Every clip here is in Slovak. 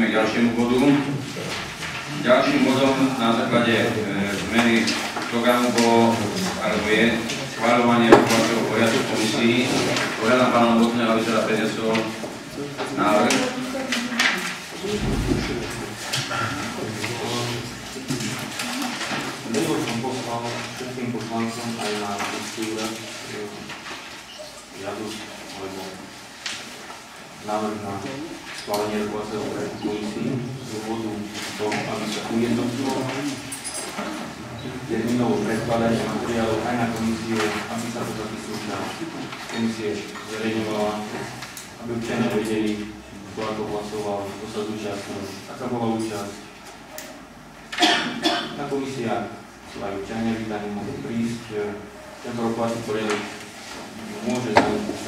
pristúpime k ďalšiemu bodu. Ďalším bodom na základe e, zmeny programu bolo, alebo je schváľovanie rokovacieho poriadku komisii. Požiadam pána Novotného, aby teda prednesol návrh. Mail som poslal všetkým poslancom aj na úrad žiadosť alebo návrh na schválenie rokovacieho projektu komisii z dôvodu toho, aby sa ujednotilo termínov predkladania materiálov aj na komisiu, aby sa to zapisujúca komisie zverejňovala, aby občania vedeli, kto ako hlasoval, kto sa zúčastnil, aká bola účasť. Na komisiách sú aj občania vydaní, mohli prísť, tento rokovací poriadok môže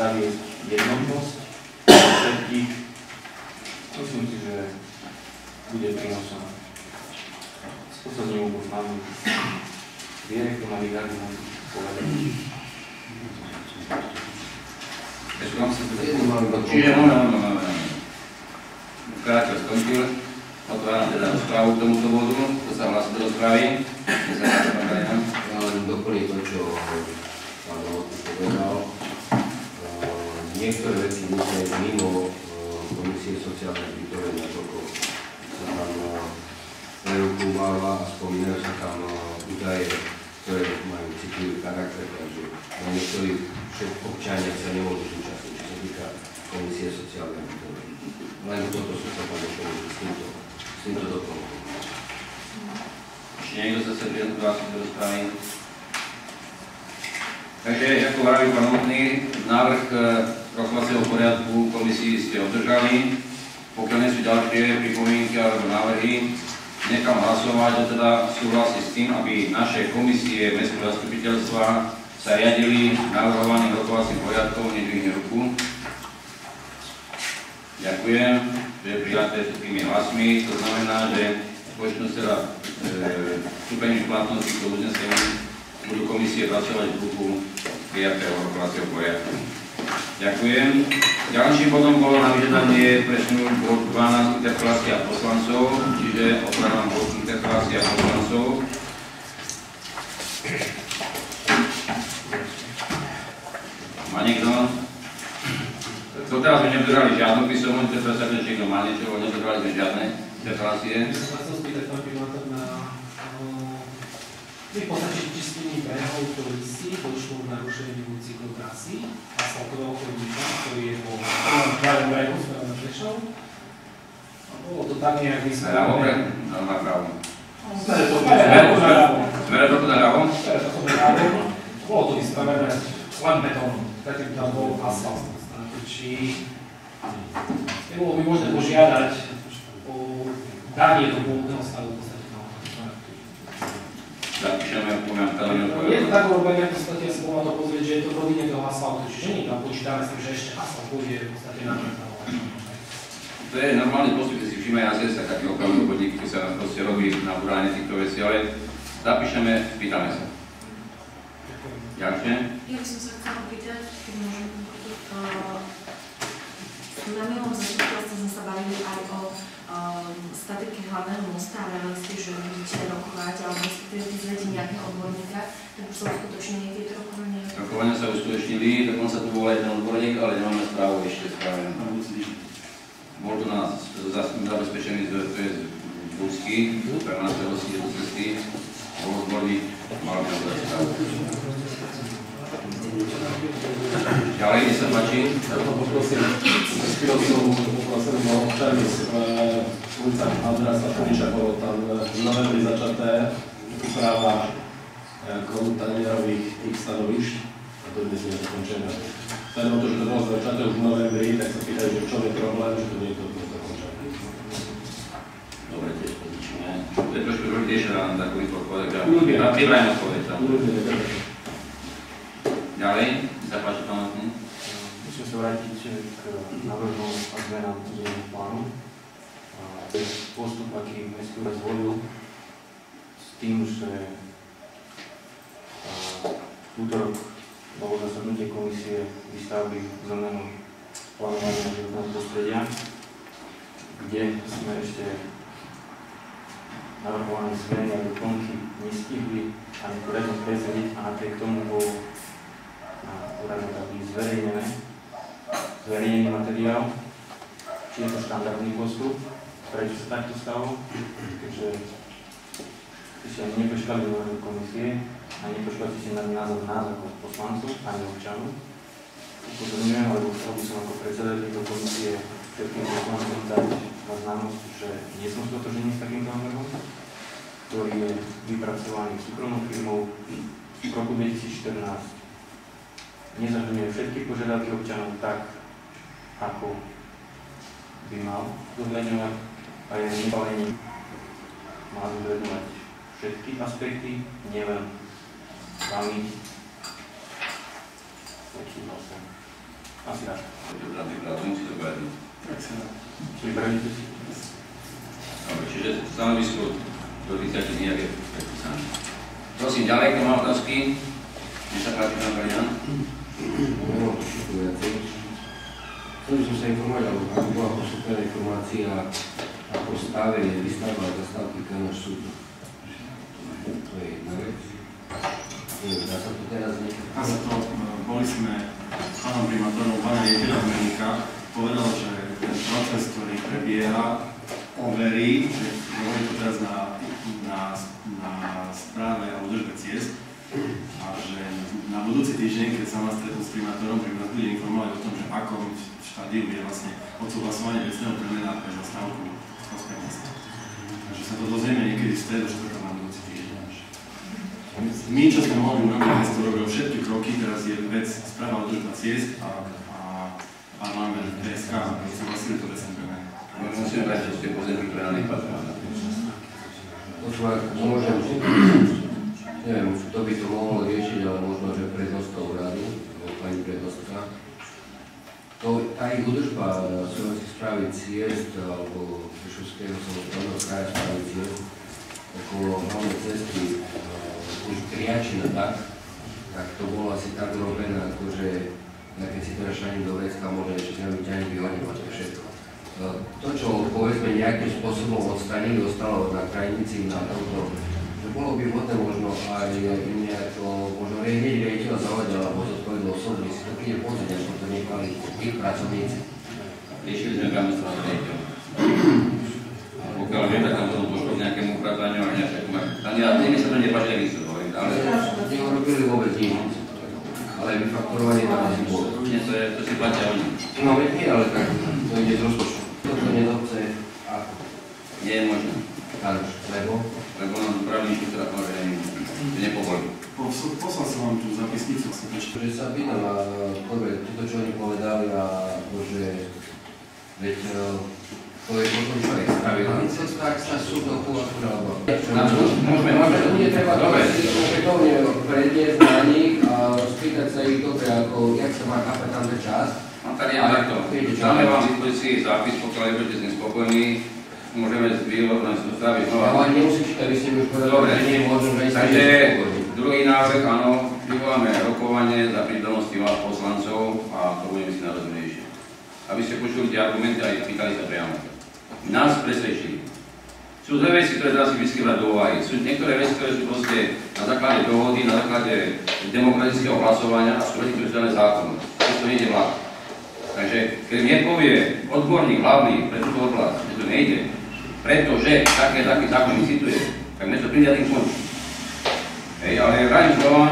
zaviesť jednotnosť všetkých. Myslím si, že bude prínosom. S posledním máme viere, kto má výhrady, môžu povedať. Ešte vám sa Čiže moment, moment, moment. Krátko skončil. Otváram teda rozprávu k tomuto bodu. Kto sa hlasí do rozprávy? Nech sa páči, pán Kaliňan. Ja len doplniť to, čo pán Novotný povedal. Niektoré veci ísť mimo eh, Komisie sociálnej kultúry, nakoľko sa tam eh, prerukúvala a spomínajú sa tam údaje, ktoré majú citlivý charakter, takže na niektorých občania sa nemôžu zúčastniť, čo sa týka Komisie sociálnej kultúry. Len toto som sa povedal s týmto, s týmto doplnkom. Ešte niekto sa chce prihlásiť do rozprávy? Takže, ako vraví pán Novotný, návrh e, rokovacieho poriadku komisii ste obdržali. Pokiaľ nie sú ďalšie pripomienky alebo návrhy, nechám hlasovať, že teda súhlasí s tým, aby naše komisie mestského zastupiteľstva sa riadili navrhovaným rokovacím poriadkom, nedvihne ruku. Ďakujem, že je prijaté všetkými hlasmi. To znamená, že počnú sa teda e, vstúpením v platnosti týchto uznesení budú komisie pracovať v duchu prijatého rokovacieho poriadku. Ďakujem. Ďalším bodom bolo na vyžiadanie presunúť bod 12 interpelácia poslancov, čiže otváram bod interpelácia poslancov. Má niekto? Doteraz sme neobdržali žiadnu písomnú interpeláciu, že niekto má niečo, neobdržali sme žiadne interpelácie. Ja sa spýtať, pán primátor, na v podstate čistení behov po listy došlo k narušeniu cyklotrasy asfaltového chodníka, ktorý je po pravém brehu smerom na Prešov. A bolo to tak nejak vysvetlené. No, na právo. Smere to. Smere na ľavo? Smere to ľavo. Bolo to vyspravené len betónom, predtým tam bol asfalt. Či nebolo by možné požiadať o danie do pôvodného stavu no. Zapíšeme, poviem, to nie Je to tak urobené, v podstate bol na to pozrieť, že je to v rovine toho asfaltu, čiže nie tam počítame s tým, že ešte asfalt bude v podstate na To je normálny postup, keď si všimaj, asi sa taký opravdu podniky, keď sa proste robí na buranie týchto vecí, ale zapíšeme, spýtame sa. Ďakujem. Ja by som sa chcela opýtať, keď môžem, uh, na minulom začiatku sme sa bavili aj o um, statike hlavného mosta a vraveli ste, že budete rokovať alebo respektíve vyzvedieť nejakého odborníka, tak už sa uskutočnili tieto rokovania. Rokovania sa uskutočnili, dokonca tu bol jeden odborník, ale nemáme správu ešte správe. Bol tu na nás zabezpečený, z- Busky, pre nás je cesty, bol odborník, mal by správu. Ďalej, nech sa páči. To poprosím, som poprosil o převis ulica Andrasa Feliča, bolo tam v novembri začaté úprava kontajnerových tých stanovišť a to dnes nie je zakončené. Vzhľadom to, že to bolo začaté už v novembri, tak sa pýtajú, že v čom je problém, že to nie je to dnes zakončené. Dobre, tiež pozričíme. To je trošku povedať, že Ľudia. vybrajem odpoveď tam. Ľudia nevedia. Ďalej, nech sa páči pán Lotný. Musím sa vrátiť k návrhom a zmenám územného plánu. Postup, aký mestský úrad zvolil s tým, že v útorok bolo zasadnutie komisie výstavby zeleného plánovania životného prostredia, kde sme ešte navrhované zmeny a doplnky nestihli ani poriadne prezrieť a napriek tomu bol úrade aby zverejnené, zverejnený materiál, či je to štandardný postup, prečo sa takto stalo, keďže ste nepočkali úradu komisie a nepočkali ste na názor nás ako poslancov ani občanov. Upozorňujem, alebo chcel by som ako predseda tejto komisie všetkým poslancom dať na známosť, že nie som stotožený s takýmto návrhom, ktorý je vypracovaný súkromnou firmou v roku 2014. Nezahrňuje všetky požiadavky občanov tak, ako by mal zohľadňovať a je nebalený. Má zohľadňovať všetky aspekty, nielen vami. Počíval som. Asi tak. Napríklad, to musí to povedať. Tak sa Pripravíte si? Dobre, čiže stanovisko do 30 dní, ak je predpísané. Prosím, ďalej, kto má otázky? Nech sa páči, pán Kalian. No, viacej. Chcel by som sa informovať, alebo aby bola postupná informácia, ako stave je výstavba zastávky Kanoš súdu. To je jedna vec. Dá sa to teraz niekedy... A za to, e, boli sme s pánom primátorom, pána riaditeľa Zmeníka, povedal, že ten proces, ktorý prebieha, overí, že boli to teraz na, na, na správe a údržbe ciest, a že na budúci týždeň, keď sa vás stretnú s primátorom, tak vás bude informovať o tom, že v akom štádiu je vlastne odsúhlasovanie vecného premena pre zastávku Skalskej mesta. Takže sa to dozvieme niekedy v stredu, štvrtok na budúci týždeň. My, čo sme mohli urobiť, mesto robilo všetky kroky, teraz je vec správa údržba ciest a, a parlament PSK, aby súhlasili to vecné premena. Musíme brať, že tie pozemky, ktoré nám nepatria. Počúvať, môžem, neviem, kto by to mohol riešiť, ale možno, že prednostka úradu, alebo pani prednostka. To, tá ich údržba slovenskej správy ciest, alebo Prešovského samozprávneho kraja správy ciest, okolo hlavnej cesty, uh, už Kriačina tak, tak to bolo asi tak urobené, akože ja keď si teraz šaním do vecka, môže ešte sa mi ťaň vyhodím a to je všetko. Uh, To, čo povedzme nejakým spôsobom odstranili, ostalo na krajnici na tomto, bolo by vhodné možno aj nejako, možno hneď riaditeľa zaujať alebo zodpovednú osobu, si to príde pozrieť, ako to nechali ich pracovníci. Riešili sme tam sa riaditeľ. A pokiaľ viem, tak tam potom došlo k nejakému uprataniu a nejakému... A nie, a mi sa to nepáči, ak to hovorím, ale Neurobili vôbec nič, ale vyfakturovanie tam asi bolo. nie, to, je, to si platia oni. No nie, ale tak to ide z rozpočtu. Toto nedobce ako Nie je možné, Karoš, lebo lebo nám právny inštruktor povedal, že ne- nepovolí. Pos- Poslal som vám tú zapisnicu, som prečítal. že sa pýtam a prvé, toto čo oni povedali a to, že veď e, to je potom človek spravil len cesta, ak sa súd do kulatúra, alebo Na to môžeme, Možno môžeme. bude treba to Dobre. si opätovne predniesť na nich a spýtať sa ich dobre, ako, jak sa má chápať tam ten čas. Materiál takto. Dáme vám k dispozícii pokiaľ nebudete s ním spokojní, môžeme len spraviť znova. Ale nemusím čítať, vy ste mi už povedali, Dobre. že nie môžem, že Takže druhý návrh, áno, vyvoláme rokovanie za prítomnosti vás poslancov a to budeme si najrozumnejšie. Aby ste počuli tie argumenty a pýtali sa priamo. Nás presvedčili. Sú dve veci, ktoré treba si brať do úvahy. Sú niektoré veci, ktoré sú proste na základe dohody, na základe demokratického hlasovania a sú veci, ktoré sú dané zákonom. To nejde vlád. Takže keď mne povie odborník hlavný pre túto oblasť, že to nejde, pretože také taký zákon vyskytuje, tak mne to príde a tým končí. Hej, ale vrajím znova,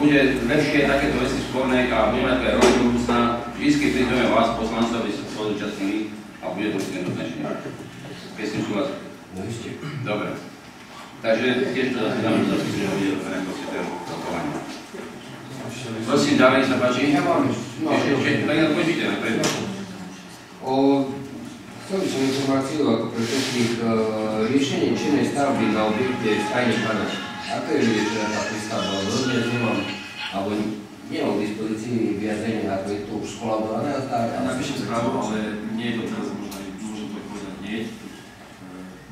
bude lepšie takéto veci sporné a budeme také roli do budúcna, vždy prídeme vás, poslancov, aby ste sa zúčastnili a bude to určite jednoznačne. Keď s tým súhlasíte. No. Dobre. Takže tiež to zase dáme do zapisu, že bude otvorené proste to rokovanie. Prosím, ďalej sa páči. Ja mám no, Ešte, ešte, tak ja počíte najprv. O, chcel by som informáciu ako pre všetkých e, riešenie činnej stavby na objekte Stajne Pana. Ako je vyriešená tá prístavba? Dodnes nemám, alebo nemám k dispozícii vyjadrenie, ako je to už skolaborované a. Ja napíšem správu, ale nie je to teraz možno, môžem to povedať hneď. E,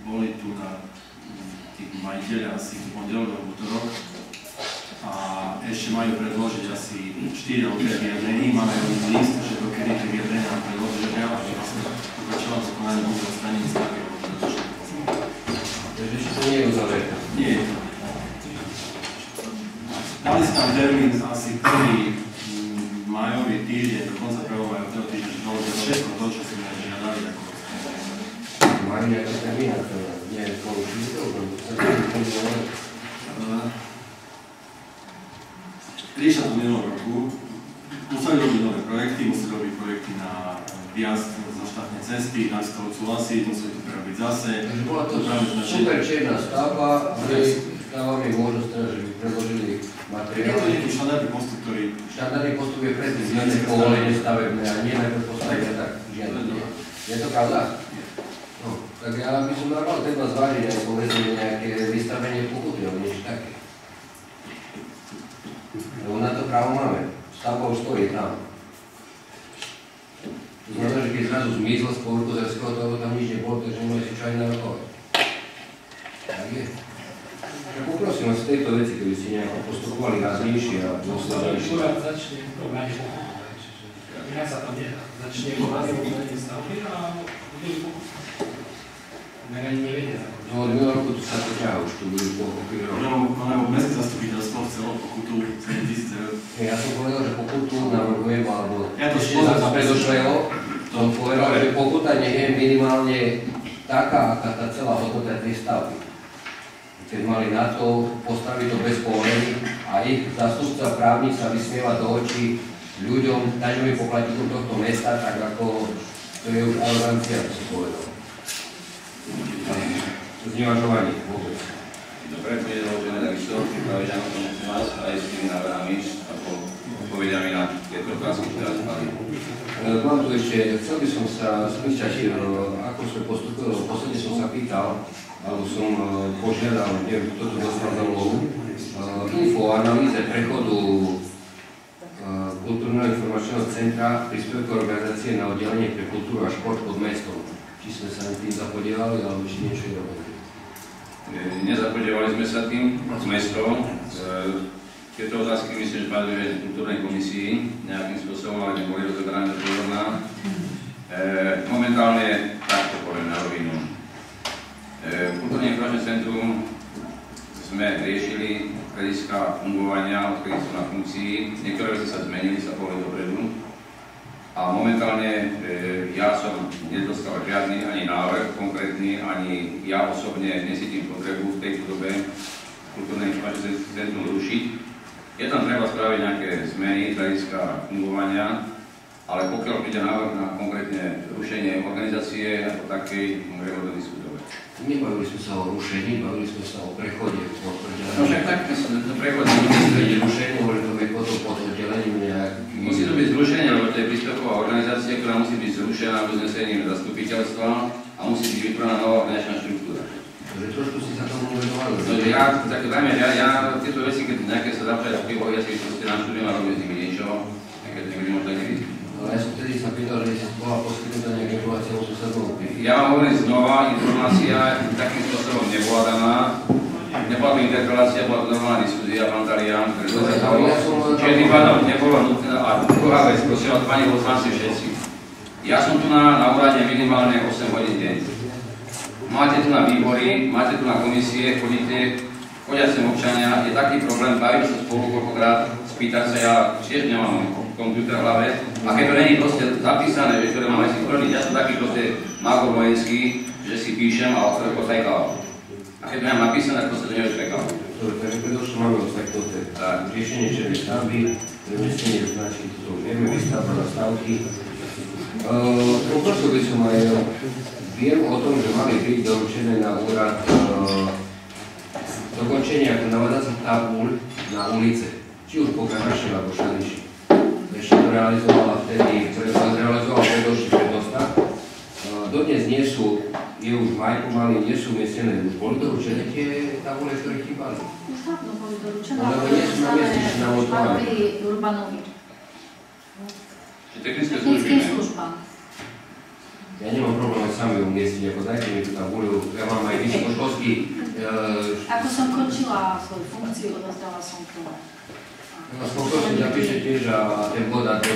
Boli tu na tí majiteľi asi v pondelok alebo útorok a ešte majú predložiť asi 4 alebo 5 vyjadrení, máme aj list, že do kedy tie vyjadrenia nám predložia a že vlastne pokračovať v konaní budú zastaní z také. Takže ešte to nie je uzavreté. Nie je to. Dali si tam termín asi prvý mm, majový týždeň, do konca prvého majového týždňa, že bolo všetko to, čo si mňa žiadali. Majú nejaké termíny, nie je to už výzdob, to sa to Riešia to v minulom roku. Museli robiť nové projekty, museli robiť projekty na viazd za štátne cesty, si to odsúhlasiť, museli to prerobiť zase. Takže bola to super čierna stavba, kde dávame možnosť teda, že by predložili Je to materiály. nejaký štandardný postup, ktorý Štandardný postup je predtým žiadne povolenie stavebné a nie najprv postavenia tak žiadne. Je to pravda? No, tak ja by som dával treba zvážiť aj povedzme nejaké vystavenie pokuty alebo niečo také. Máme. Stavba už stojí tam. To znamená, že keď zrazu zmizol z povrchu zerského toho, tam nič nebolo, takže nemôže si čo aj narokovať. Tak je. Ja poprosím vás v tejto veci, keby ste nejako postupovali ráznejšie a dôslednejšie. Šura začne čiže ja sa tam. Začne konanie pokutovanie stavby a bude pokutovať. Inak ani nevedia. No od minulého roku sa to ťaha, už tu budú pochopy rok. Lebo mestské zastupiteľstvo chcelo pokutu 7000 eur. Ja som povedal, že pokutu navrhujem, alebo Ja to ešte za predošlého, som povedal, že pokuta nech je minimálne taká, aká tá celá hodnota tej stavby. Keď mali na to postaviť to bez povolení a ich zastupca právnik sa vysmieva do očí ľuďom, daňovým poplatníkom tohto mesta, tak ako to je už arogancia, to som povedal. Znevažovanie vôbec. Dobre, bude doložené takisto, pripraviť na tom vás aj s tými návrhami, ako odpovediami na tieto otázky, ktoré teraz mali. E, Mám tu ešte, chcel by som sa spýtať, e, ako sme postupili, lebo posledne som sa pýtal, alebo som požiadal, neviem, kto tu dostal za úlohu, info o analýze prechodu e, kultúrneho informačného centra príspevkové organizácie na oddelenie pre kultúru a šport pod mestom. Či sme sa tým zapodievali, alebo či niečo robili. E, Nezapodievali sme sa tým s mestom. E, Tieto otázky myslím, že padli v kultúrnej komisii nejakým spôsobom, ale neboli rozobrané do pozorná. E, Momentálne takto poviem na rovinu. E, Kultúrne informačné centrum sme riešili hľadiska fungovania, odkedy sú na funkcii. Niektoré veci sa zmenili, sa pohli dopredu. A momentálne e, ja som nedostal žiadny ani návrh konkrétny, ani ja osobne nesítim potrebu v tejto dobe kultúrne informačné centrum rušiť. Je tam treba spraviť nejaké zmeny z hľadiska fungovania, ale pokiaľ príde návrh na konkrétne rušenie organizácie ako takej, môžeme to diskutovať. Nebavili sme sa o rušení, bavili sme sa o prechode pod No však tak, to prechodí. To je rušenie, môže to byť potom pod oddelením nejaký... Musí to byť zrušenie, lebo to je príspevková organizácia, ktorá musí byť zrušená uznesením zastupiteľstva a musí byť vytvorená nová organizačná štruktúra. Takže trošku si sa tomu venovali. No, ja, tak dajme, ja, ja tieto veci, keď nejaké sa zapájajú ja si proste naštudujem a robím s nimi niečo, keď nebudem možno ani ja som vtedy sa pýtal, že bola poskytnutá nejaká informácia o susednom Ja hovorím znova, informácia takým spôsobom nebola daná. Nebola to interpelácia, bola to normálna diskusia, pán Talian, ktorý sa zastavil. Čiže tým pádom nebolo nutné, a druhá vec, prosím vás, pani poslanci všetci. Ja som tu na, na úrade minimálne 8 hodín deň. Máte tu na výbory, máte tu na komisie, chodíte, chodia sem občania, je taký problém, bavím sa spolu koľkokrát, spýtať sa, ja tiež nemám počítač v hlave, a keď to není proste zapísané, že ktoré máme plniť, ja som taký proste mago vojenský, že si píšem a odtedy potajkal. A keď to nemám napísané, proste to nevyšpekal. Dobre, takže predošlo máme odtaknuté. Tak. Riešenie černej stavby, premestnenie značky, to vieme vystavba na stavky. Poprosil by som aj, eh, viem o tom, že mali byť doručené na úrad uh, dokončenie ako navádzacích tabúľ na ulice, či už po Kramaši alebo Šaniši. Ešte to realizovala vtedy, ktoré sa zrealizoval predošlý prednosta. Uh, Dodnes nie sú, je už maj pomaly, nie sú umiestnené, už boli doručené tie tabule, ktoré chýbali. Už dávno boli doručené, Ale ale nie sú na mieste, či na pánovi Urbanovi. Technické služby. Ja nemám problém aj sami umiestniť, ako dajte mi tú tabuľu, ja mám aj vysokoškolský, e, Ako som končila svoju funkciu, odozdala som to. No, poprosím, zapíšte tiež a ten bod a ťa.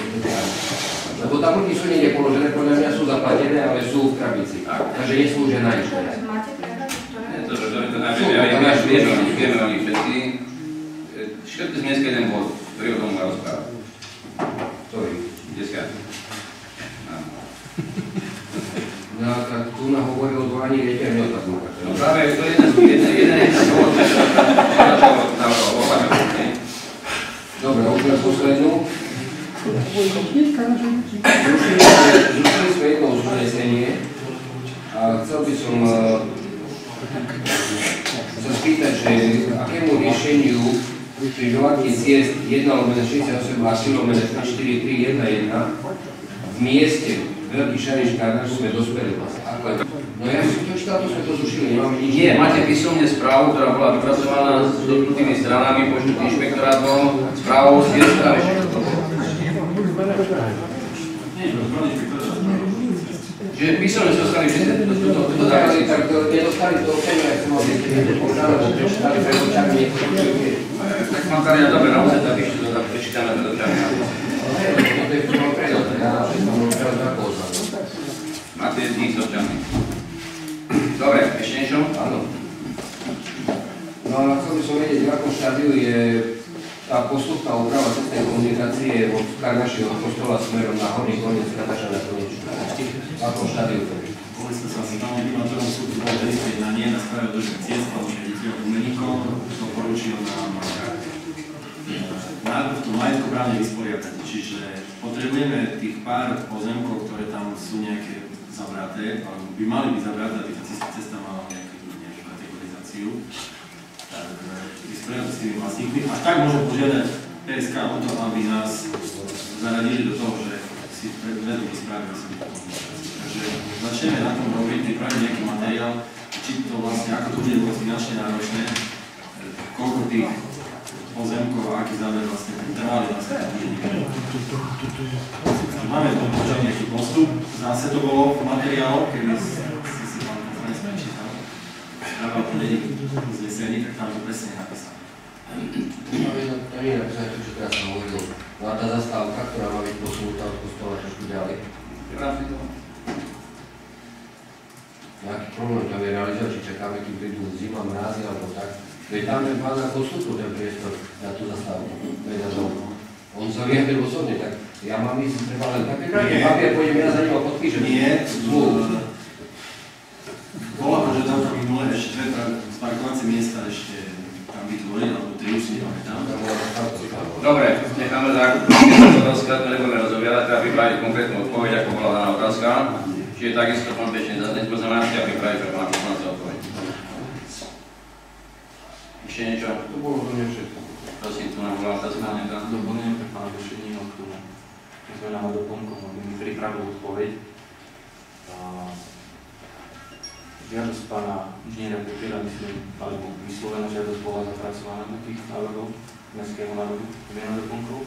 Lebo tabulky sú niekde položené, podľa mňa sú zaplatené, ale sú v krabici. Takže neslúžia na nič. Máte? Nie, to, to, to, ja, vieme o nich. E, Všetky sme dneska jeden bod, ktorý o tom má rozprávať. Ktorý? Desiatý. No, tak tu nám hovorí o dvorani, viete, ani otázka. No práve to je jeden, jeden, jeden, jeden dôvod, prečo prečo na Dobre, už poslednú. Zrušili sme- jedno uznesenie a chcel by som eh, sa spýtať, že akému riešeniu pri žovatke ciest 1 lomene 68 a 3 lomene 4311 v mieste Veľký Šariš sme dospeli. Ako je? No ja som to to sme to zrušili, nemáme nič. Nie, máte písomne správu, ktorá bola vypracovaná s dotknutými stranami, počnutým inšpektorátom, správou z strany. Čiže písomne sa dostali všetci, to, Dostali, tak to nedostali to opäť, ja som mal niekedy požiadať, že prečítali čo je. tak mám tady na dobre, naozaj tak ešte to tak prečítame na koza. Máte z nich s. Dobre, ešte niečo? Áno. No a chcel by som vedieť, v akom štádiu je tá postupná úprava cestnej komunikácie od Karnaši od kostola smerom na horný koniec Kataša na Konečnú. V akom štádiu to je? Sme sa s pánom primátorom súdu bol na nie na správe držať ciest, alebo riaditeľom umeníkov, doporučil nám návrh to majetko právne vysporiadať. Čiže potrebujeme tých pár pozemkov, ktoré tam sú nejaké zavraté, alebo by mali byť zavraté, aby tá cesta, mala nejakú, nejakú kategorizáciu. Tak vysporiadať s tými vlastníkmi. A tak môžem požiadať PSK o to, aby nás zaradili do toho, že si vedú správy si Takže začneme na tom robiť, pripraviť nejaký materiál, či to vlastne, ako to bude vôbec finančne náročné, e, koľko tých pozemkov a aký záver vlastne ten trvalý vlastne to Takže Máme to počať nejaký postup, zase to bolo v materiáloch, keby si si si pán konferenc prečítal. Správa o plnení uznesení, tak tam to presne je napísané. Je to nie je napísané to, čo teraz som hovoril. No a tá zastávka, ktorá má byť posunutá od kostola trošku ďalej. Nejaký problém tam je realizovať, či čakáme, kým prídu zima, mrázy alebo tak. Veď tam je pána Kostupu ten priestor na tú zastávku. Veď na dom. On sa vyjadril osobne, tak ja mám ísť, treba len také krátke Nie. papier, pôjdem ja za a podpíšem. Nie, Zmluvu. e, bola požiadavka minulé ešte dve par- parkovacie miesta ešte tam vytvoriť, alebo tri už si nepamätám. Tam bola zastávka. Dobre, necháme zákup. Otázka, to nebudeme rozhoviať, treba pripraviť konkrétnu odpoveď, ako bola daná otázka. Čiže takisto pán Pečný zaznať poznamená, a pripraviť pre pána poslanca odpoveď. Niečo? To bolo to nie všetko. Prosím, tu nám bola otázka nejaká. Doplňujem pre pána Bešeního k tomu. My sme nám doplnkom, aby mi pripravil odpoveď. A Žiadosť pána inžiniera Pepiera, myslím, alebo vyslovená žiadosť bola zapracovaná do tých návrhov Mestského národu, zmiena doplnkov.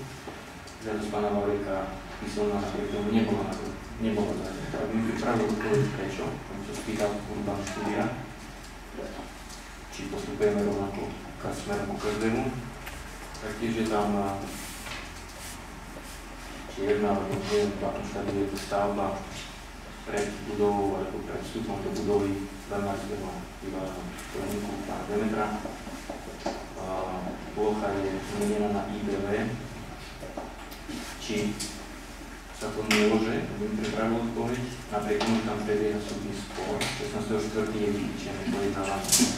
Žiadosť pána Valika písomná na tomu nebola na to, nebola zahrnutá. Tak mi pripravil odpoveď prečo, on sa spýtal urban štúdia, či postupujeme rovnako ka smerom ku každému. Taktiež je tam a, či jedna alebo v akom štádiu je to stavba pred budovou alebo pred vstupom do budovy Bernárskeho bývalého podniku pána Demetra. A, Plocha je zmenená na IBV. Či sa to môže, aby pripravil odpoveď, napriek tomu tam prebieha súdny spor. 16.4. je vytýčené pojednávam z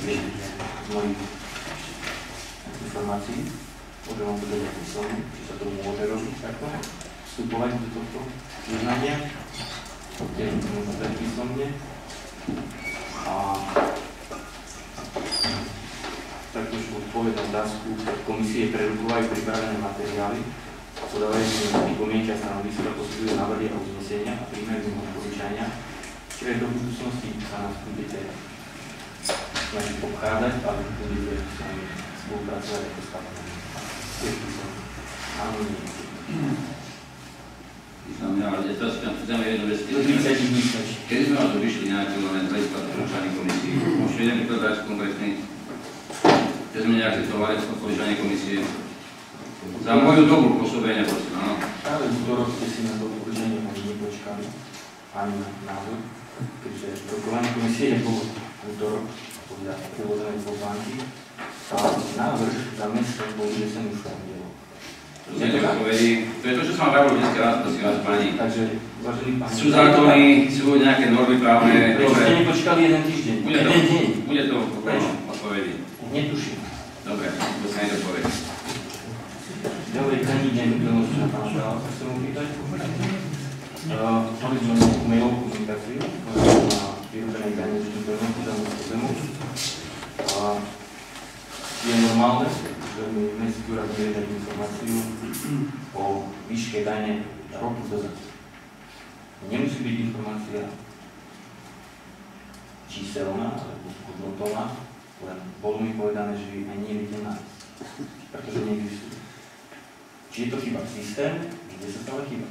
mojich informácií. Môžem vám to dať písomne, či sa to môže robiť takto, vstupovať do tohto uznania. Tie môžem dať písomne. A taktiež odpoveď na otázku, komisie prerukovajú pripravené materiály, podávajú pripomienky a stanoviska, poskytujú návrhy a uznesenia a príjmajú odporúčania, čiže do budúcnosti sa nás budete snažiť obchádzať, ale budete s nami spolupracovať ako stavba. Áno, nie. Významne, ale teraz tam chceme jednu vec. Do 30 dní stačí. Kedy sme vás vyšli nejaký len 20 odporúčaní komisii? Môžete jeden príklad dať konkrétny? Keď sme neakceptovali odporúčanie komisie. Za moju dobu pôsobenia, prosím, áno. Ale v útorok ste si na to určenie ani nepočkali, ani na názor, keďže rokovanie komisie je bolo v útorok podľa uvodenej pozvánky. A návrh za mesiac bol vynesený už v pondelok. To je to, čo som vám vravil dneska raz, prosím vás, pani. Takže, vážený pán... Sú zákony, sú nejaké normy právne. Prečo ste nepočkali jeden týždeň? bude to, bude to okolo odpovedi. Netuším. Dobre, to sa nejde odpovedať. Ďalej, krajný deň pána Žála, sa chcem opýtať. Mali sme mailovú komunikáciu na vyrobenej dane z za zemu. A je normálne, že mi mestský úrad bude dať informáciu o výške dane roku dozadu. Nemusí byť informácia číselná alebo hodnotová, len bolo mi povedané, že vy ani neviete nájsť, pretože neexistujú. Či je to chyba v systéme, kde sa stala chyba?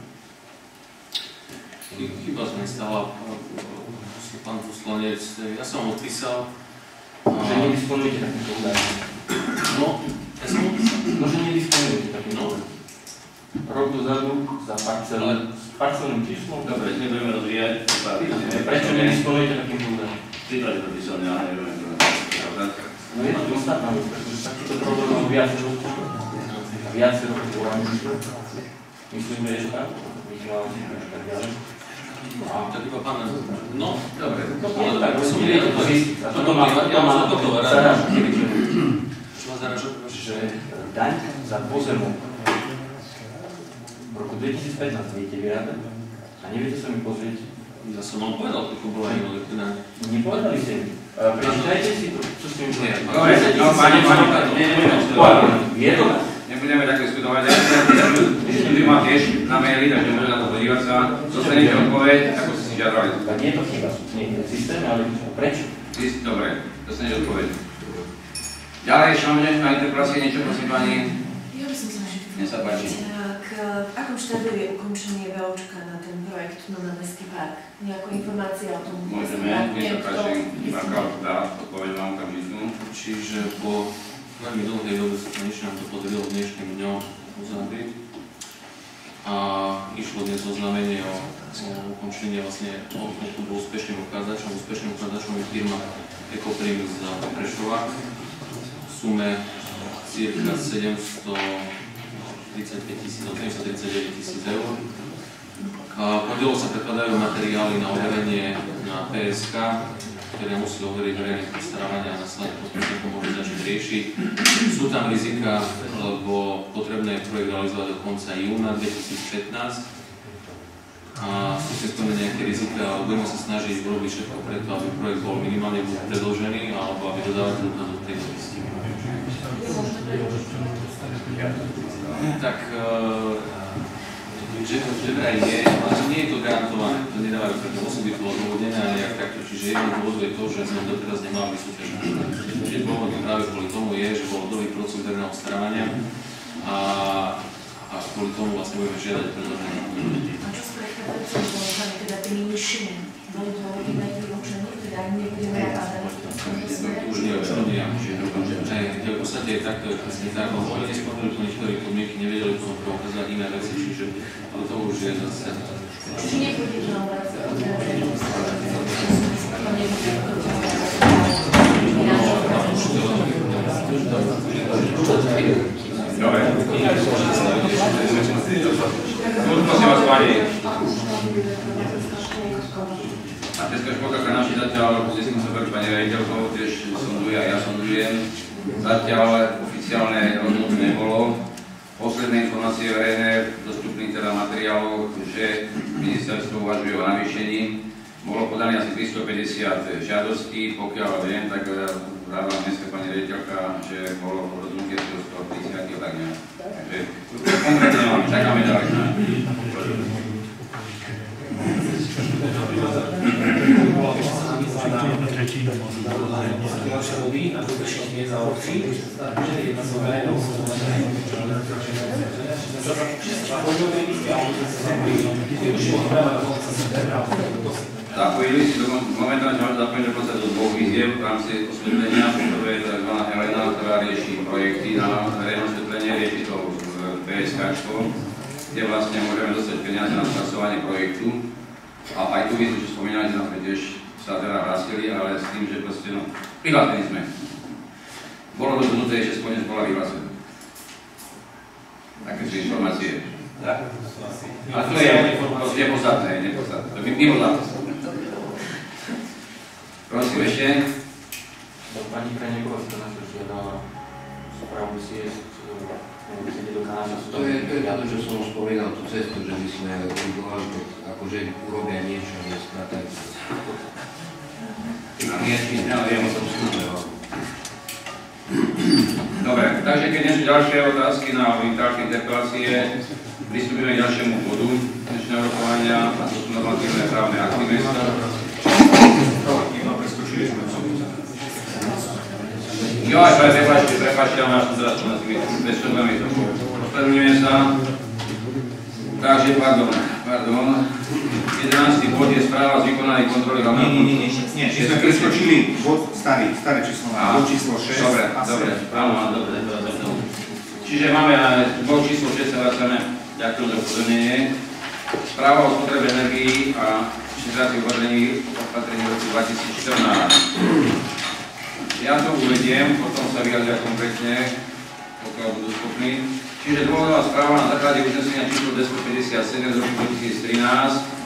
Chyba sa mi stala, e, pán poslanec, ja som odpísal. Že nedisponujete takýmto údajom. No, ja som odpísal. No, že nedisponujete takýmto No. údajom. Rok dozadu za parcelu, s parcelným číslom. Dobre, nebudeme rozvíjať. Prečo nedisponujete takýmto údajom? Príklady to písal, ja neviem. No je to podstatná vec, pretože takýto problém viacero viacero volaní. Myslím, že tak, iba pán, no, Dobre, to som to toto čo ma že daň za pozemok v roku 2015 viete vyrátať a neviete sa mi pozrieť. ja som vám povedal, koľko bola invalidná. Nepovedali ste mi. E, Prečítajte si to, čo ste mi povedali. Dobre, no pani, pani, diskutovať. Je to? Nebudeme tak diskutovať, tu má tiež na maili, takže môže na to podívať sa. Dostanete odpoveď, ako ste si žiadali. Tak nie je to chyba. Nie je v systéme, ale prečo? Dobre, dostanete odpoveď. Ďalej, ešte máme na interpelácie niečo, prosím pani. Ja by som sa Nech sa páči. K, v akom štádiu je ukončenie VOčka na ten projekt Nové mestský park? Nejakú informácia o tom? Môžeme, nech sa páči, Kalt dá odpoveď vám okamžitú. Čiže po veľmi dlhej dobe sa konečne nám to podarilo dnešným dňom uzavrieť. A išlo dnes oznámenie o, o ukončení vlastne o, o, o úspešným ukázačom. Úspešným ukázačom je firma Ecoprimus z Prešova v sume cirka 735 tisíc, 739 tisíc eur. A pondelok sa prekladajú materiály na overenie na PSK, ktoré musí overiť verejné postarávania a následne potom to môže začať riešiť. Sú tam rizika, lebo potrebné je projekt realizovať do konca júna 2015. A sú si spomenúť nejaké rizika, budeme sa snažiť urobiť všetko preto, aby projekt bol minimálne predložený, alebo aby dodávateľ to do tej doby stihol. Tak, eh, že to vraj je, ale to nie je to garantované, to nedávajú, preto musí byť to odôvodnené, ale jak takto. Čiže jeden dôvod je to, že sme doteraz nemali súťažnú Čiže dôvod práve kvôli tomu je, že bol nový proces verejného starávania a, a kvôli tomu vlastne budeme žiadať predloženie. A čo s predchádzajúcimi dôvodami, teda tými nižšími? Boli dôvody na ich vymočenie, teda nebudeme napádať v tomto smere? Už nie, už to nie. Že v podstate je takto, je presne tak, lebo oni nesplnili po niektorých podmienky, nevedeli potom preukázať iné veci, čiže ale to už je zase Čiže nepôjde to na obrac od verejného starávania. To nebude Dobre. Prosím vás, pani. A dneska školka naši zatiaľ, kde som sa veľmi pani rejiteľkou, tiež sonduje a ja sondujem. Zatiaľ oficiálne rozhodnutie nebolo. Posledné informácie verejné, dostupných teda materiálov, že ministerstvo uvažuje o navýšení. Bolo podané asi 350 žiadostí, pokiaľ viem, tak vravila dneska pani rejiteľka, že bolo rozhodnutie do 130 a tak nejak. Takže konkrétne nemáme, čakáme ďalej. Ďalšie ľudí na bezpečných miest a obcí, že jedna z verejnou Poďme ste, ale to je. Zapojili si momentálne zapojili dokonca do dvoch výziev v rámci osvetlenia. Prvé je tzv. Helena, ktorá rieši projekty na verejné osvetlenie, rieši to PSK, kde vlastne môžeme dostať peniaze na spracovanie projektu. A aj tu výzvu, čo spomínali, sme tiež sa teda vrátili, ale s tým, že proste no, prihlásení sme. Bolo rozhodnuté, že spojenie bola vyhlásená. Také sú informácie. Tak. A to je, to je nepodstatné, nepodstatné. To je mimo zápasu. Prosím ešte. Pani Krenekova sa to žiadala správu si jesť, neviem, si nedokáža To je, to je to, že som spomínal tú cestu, že by sme keď akože urobia niečo, nie stratajú. A nie, nie, ale ja som skúšal. Dobre, takže keď nie ďalšie otázky na ďalšie interpelácie, pristúpime k ďalšiemu bodu dnešného rokovania, a to sú normatívne právne akty mesta. Sme. Jo, aj prepačte, prepačte, ale ja som teraz bez problémy to Ospravedlňujem sa. Takže, pardon, pardon. 11. bod je správa z vykonanej kontroly hlavného nie, nie, nie, nie, nie, sme preskočili bod starý, staré číslo, bod číslo 6 Dobre, a dobre, 7. áno, áno, dobre, dobre, dobre. Čiže máme aj bod číslo 6 sa vracame, ďakujem za upozornenie. Správa o spotrebe energií a šetracích opatrení opatrení v roku 2014. Ja to uvediem, potom sa vyjadria konkrétne, pokiaľ budú schopní. Čiže dôvodová správa na základe uznesenia číslo 257 z roku 2013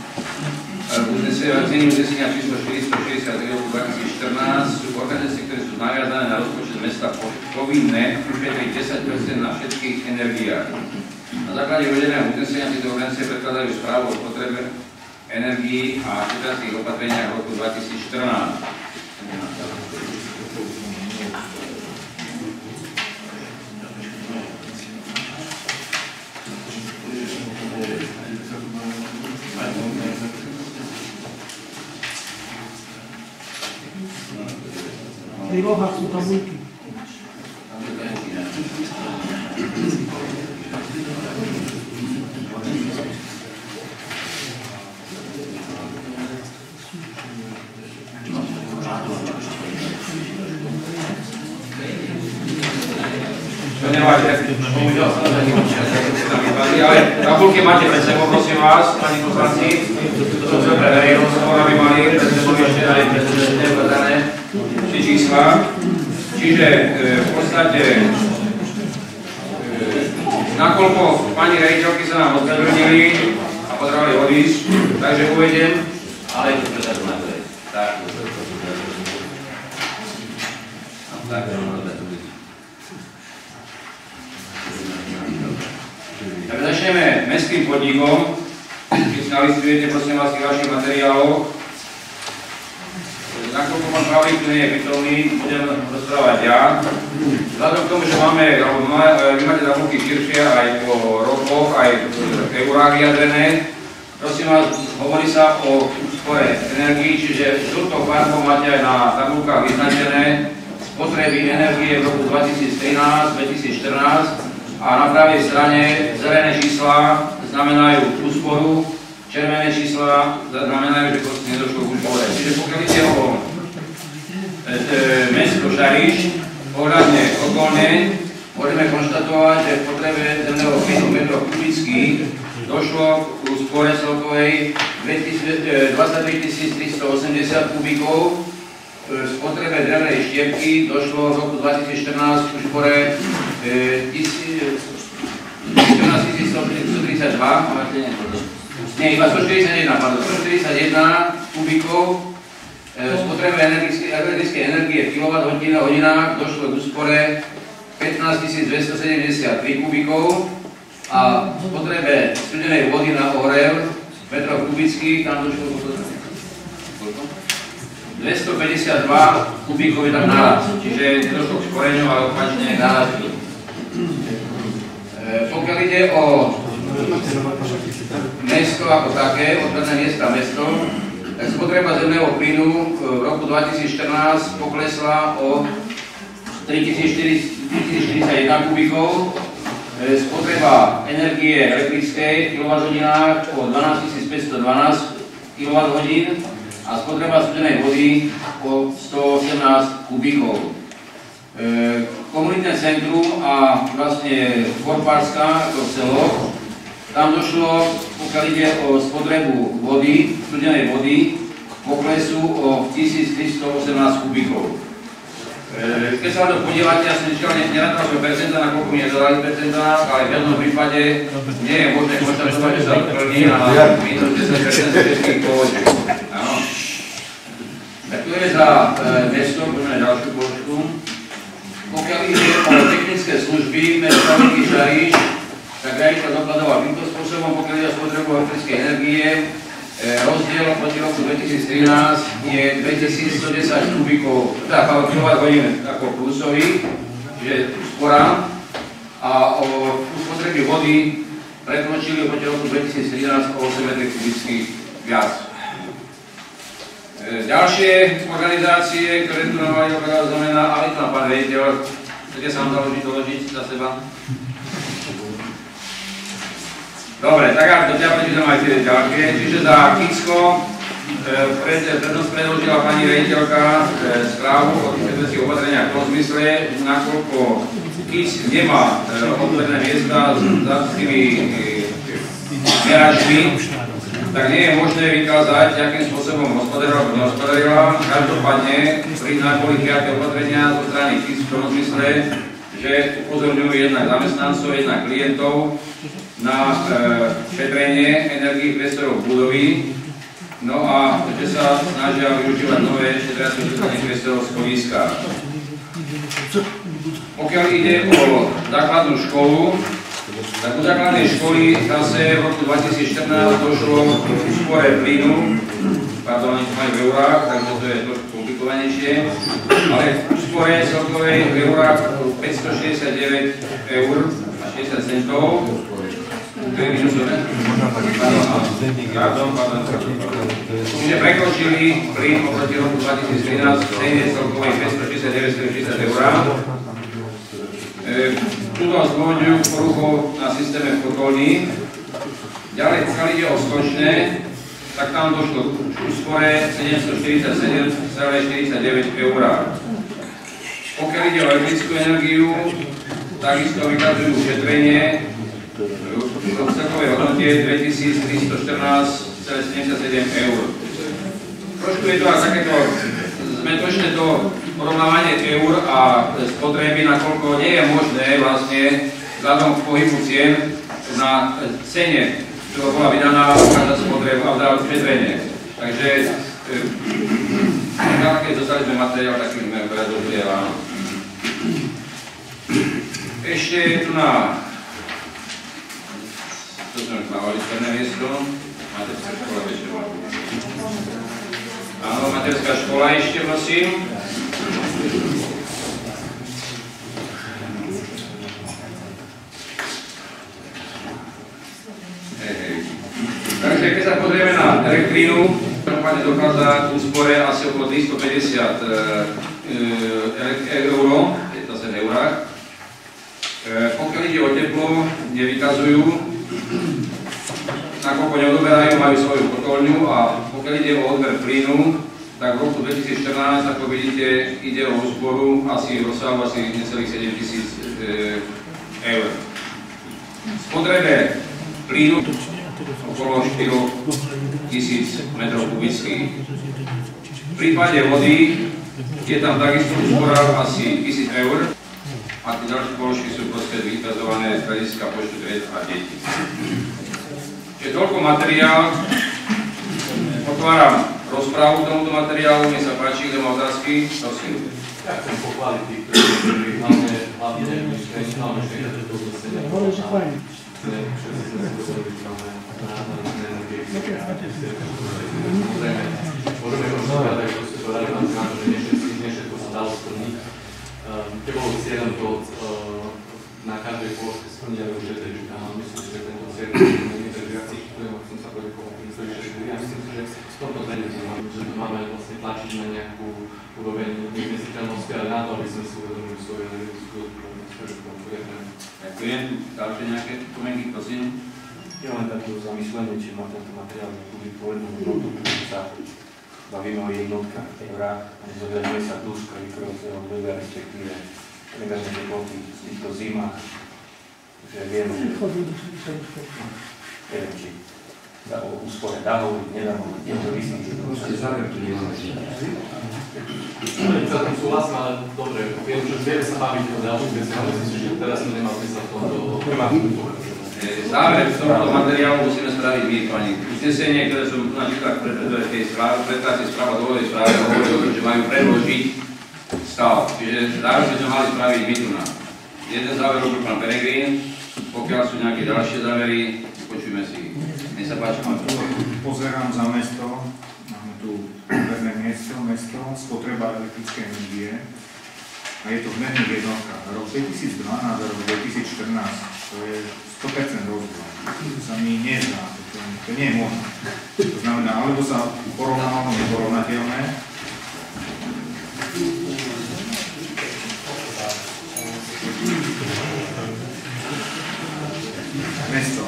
uznesenia znení uznesenia číslo 463 roku 2014 sú organizácie, ktoré sú naviazané na rozpočet mesta po- povinné ušetriť 10% na všetkých energiách. Na základe uvedeného uznesenia tieto organizácie predkladajú správu o potrebe energií a šetracích opatreniach roku 2014. V prílohách sú tabulky. To nevadí, bohužiaľ sa to nevadí, ale tabulky máte pred sebou, prosím vás, pani poslanci. To sú pre verejnosť, aby mali pred sebou ešte aj precedentné uvedané tie čísla. Čiže e, podstate, e, nakoľko pani rejiteľky sa nám ospravedlnili a potrebovali odísť, takže uvedem, ale to predať na to. Tak. Tak. Tak začneme mestským podnikom. Keď si nalistujete, prosím vás, v vašich materiáloch. Nakoľko pán Pavlík tu nie je prítomný, budem rozprávať ja. Vzhľadom k tomu, že máme, alebo má, e, vy máte tabulky širšie aj po rokoch, aj v eurách vyjadrené. Prosím vás, hovorí sa o úspore energii, čiže žltou farbou máte aj na tabulkách vyznačené spotreby energie v roku 2013, 2014 a na pravej strane zelené čísla znamenajú úsporu, červené čísla znamenajú, že nedošlo k úspore. Čiže pokiaľ ide o e, e, mesto Šariš, ohľadne okolné, môžeme konštatovať, že v potrebe zemného plynu metrov kubických došlo k úspore celkovej 23 380 kubíkov, v spotrebe drevnej štiepky došlo v roku 2014 k úspore e, 14 132, nie, iba 141, pardon, 141 kubíkov e, spotrebe elektrickej energie v kWh hodinách došlo k úspore 15 273 kubíkov a v spotrebe studenej vody na ohrev metrov kubických tam došlo koľko? 252 kubíkov je tam náraz, čiže nedošlo k sporeniu, ale opačne nárazí. E, pokiaľ ide o mesto ako také, odpadné miesta mesto, spotreba zemného plynu v roku 2014 poklesla o 3041 kubíkov, e, spotreba energie elektrickej v kWh o 12 512 kWh a spotreba studenej vody o 118 kubíkov. E, komunitné centrum a vlastne Korpárska, to selo, tam došlo, pokiaľ ide o spotrebu vody, studenej vody, poklesu o 1318 kubíkov. E, Keď sa na to podielate, ja som nečakal, nenatal som percenta, na koľko mi nedodali percenta, ale v žiadnom prípade nie je možné konštatovať, že sa odplní na minus 10% všetkých pôvodí. Áno. Je za e, mesto, poďme na ďalšiu položku. Pokiaľ ide o technické služby, mesto Žaríš, tak riaditeľ dokladoval týmto spôsobom, pokiaľ ide o spotrebu elektrickej energie, e, rozdiel oproti roku 2013 je 2110 kubíkov, teda kWh ako plusový, čiže úspora. A o spotreby vody prekročili oproti roku 2013 o 8 m kubických viac. E, Ďalšie organizácie, ktoré tu nám majú znamená, ale to pán vediteľ, chcete sa vám založiť, doložiť za seba? Dobre, tak ak to ťa prečítam aj tie ďalšie. Čiže za Kicko e, pred, prednosť predložila pani rejiteľka e, správu o tých predvedských opatreniach v tom zmysle, nakoľko Kic nemá e, otvorené miesta s tými meračmi, tak nie je možné vykázať, akým spôsobom hospodárila alebo nehospodárila. Každopádne priznať boli prijaté opatrenia zo strany KIS v tom zmysle, že upozorňujú jednak zamestnancov, jednak klientov na e, šetrenie energii priestorov budovy, no a že sa snažia využívať nové šetriace šetrenie priestorov schodiska. Pokiaľ ide o základnú školu, tak u základnej školy zase v roku 2014 došlo k úspore plynu, pardon, oni majú v eurách, takže to je trošku komplikovanejšie, ale v úspore celkovej v eurách 569 eur a 60 centov, Čiže prekročili plyn oproti roku 2013 v cene celkovej 569,60 eur. E, Tuto zdôvodňujú poruchu na systéme v kotolni. Ďalej, pokiaľ ide o stočné, tak tam došlo k úspore 747,49 eur. Pokiaľ ide o elektrickú energiu, takisto vykazujú šetrenie v celkovej hodnote 2314,77 eur. Trošku je to aj takéto zmetočné to porovnávanie eur a spotreby, nakoľko nie je možné vlastne vzhľadom k pohybu cien na cene, ktorá bola vydaná každá spotreba a vzdávať. Takže e, keď dostali sme materiál, tak sme ráno. Ešte tu na to sme už mávali černé miesto, materská škola večerová. Áno, materská škola ešte, prosím. Takže keď sa pozrieme na elektrínu, normálne dochádza k úspore asi okolo 350 e, e, eur, je to v eurách. E, pokiaľ ide o teplo, nevykazujú, nakoľko neodoberajú, majú svoju kotolňu a pokiaľ ide o odber plynu, tak v roku 2014, ako vidíte, ide o úsporu asi rozsahu asi necelých 7 tisíc e, eur. Spotrebe plynu okolo 4 tisíc metrov kubických. V prípade vody je tam takisto úspora asi 1000 eur a tie ďalšie položky sú proste vykazované z hľadiska počtu tried a detí. Čiže toľko materiál. Otváram rozprávu k tomuto materiálu, mi sa páči, kto má otázky, prosím. Ja chcem pochváliť tých, ktorí hlavne, hlavne hlavne myšlenky, to zase môžeme rozprávať, ako ste to, že nie všetko sa dalo splniť. Nebolo cieľom to na každej položke splniť, ale už je to, že myslím, že tento cieľ je takže ja chcem sa poďakovať tým, ktorí všetci. Ja myslím, že v tomto trende, že to máme vlastne tlačiť na nejakú úroveň neznesiteľnosti, ale na to, aby sme si uvedomili svoju energetickú zodpovednosť. Ďakujem. Ďalšie nejaké pomenky, prosím. Ja len také zamyslenie, či má tento materiál nejakú vypovednú hodnotu, sa bavíme o jednotkách eurách a nezohľadňuje sa dĺžka vykrojovacieho obdobia, respektíve prebežné teploty v týchto zimách. Takže vieme, že neviem, či dá o úspore dá hovoriť, nedá hovoriť, je to vysvetliť. Proste záver tu nemáme. Chcel tým súhlasím, ale dobre, viem, že vieme sa baviť o ďalších veciach, ale myslím si, že teraz to nemá zmysel v tomto tematike povedať. E, Záver z tohto materiálu musíme spraviť my, pani. Uznesenie, ktoré som napríklad pre tej správe, predkladacej správa dovolenej správe hovorí o tom, že majú predložiť stav. Čiže záver by sme mali spraviť my tu na. Jeden záver robil pán Peregrín, pokiaľ sú nejaké ďalšie závery, počujme si. Nech sa páči, pán Pozerám za mesto, máme tu verné miesto, mesto, spotreba elektrickej energie a je to v merných jednotkách. Rok 2012 a rok 2014, to je 100% rozdiel. To sa mi nezdá, to, to nie je možné. To znamená, alebo sa porovnávalo neporovnateľné, mesto.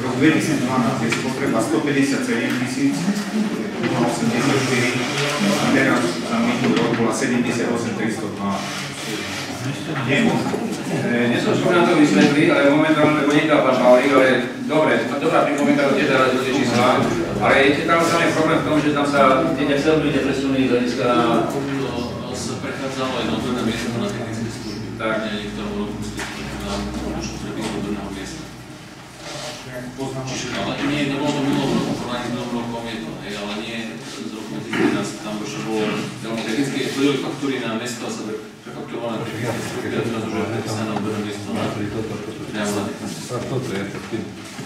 Rok 2012 je spotreba 157 tisíc, 84 a teraz za minulý rok bola 78 302. Možné. E, som na to vysvetli, ale momentálne podniká pán Pavlík, ale dobre, dobrá pripomienka do tiež zarazil tie čísla, ale je tam je problém v tom, že tam sa tie nechcel byť presunuli z hľadiska To sa prechádzalo aj na odborné miesto na technické služby. Tak. Nie, niektorom roku ste na už potrebu odborného miesta. Poznám Ale nie, nebolo to minulom roku, porovnaní s minulým rokom je to, hej, ale nie z roku 2011, tam už bolo veľmi technické, chodili faktúry na mesto a sa prefakturované na technické služby a teraz už je sa na odborné miesto na technické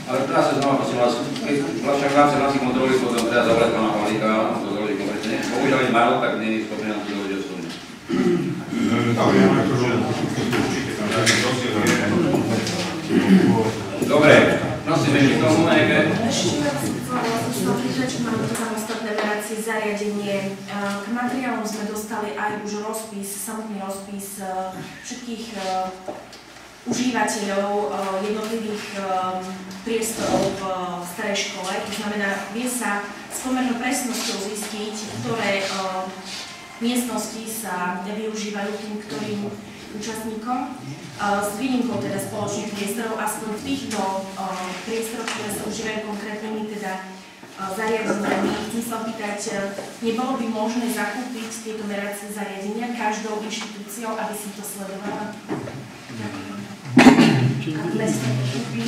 Ale teraz sa znova prosím vás, však v rámci našich kontroly potom teda zavolať pána Pavlíka, to založí konkrétne. Bohužiaľ je málo, tak nie je schopný nám to doložiť osobne. Dobre, ja prosím, ešte k tomu nejaké? Ešte raz chcela opýtať, či máme tu samostatné meracie zariadenie. K materiálom sme dostali aj už rozpis, samotný rozpis e, všetkých e, užívateľov e, jednotlivých priestorov v starej škole. To znamená, vie sa s pomernou presnosťou zistiť, ktoré miestnosti sa využívajú tým, ktorým účastníkom. S výnimkou teda spoločných priestorov, aspoň v týchto uh, priestoroch, ktoré sa užívajú konkrétnymi teda zariadeniami. Chcem sa opýtať, uh, nebolo by možné zakúpiť tieto meracie zariadenia každou inštitúciou, aby si to sledovala? Mesto to kúpi.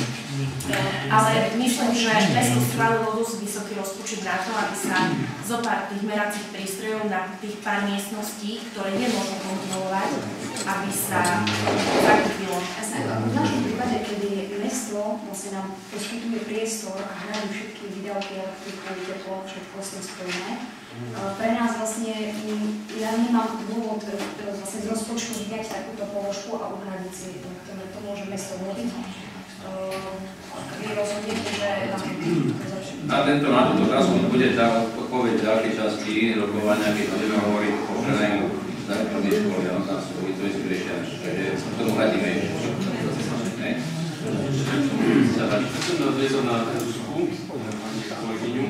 Ale myslím, že mesto schválilo dosť vysoký rozpočet na to, aby sa zo pár tých meracích prístrojov na tých pár miestností, ktoré je možné kontrolovať, aby sa zakúpilo. V našom prípade, kedy mesto vlastne nám poskytuje priestor a hrajú všetky výdavky, elektriku, teplo, všetko s tým spojené, pre nás vlastne, mm, ja nemám dôvod eh, vlastne z rozpočtu vydať takúto položku a uhradiť si to, to, to môže mesto. Eh, Vy rozhodnete, že to. Na tento, na túto otázku bude tá odpoveď v ďalšej časti rokovania, keď budeme hovoriť o prenajímu základnej školy, tam sú to veci riešia, takže k tomu hľadíme ešte. Chcem nadviezať na Zuzku, pani kolegyňu,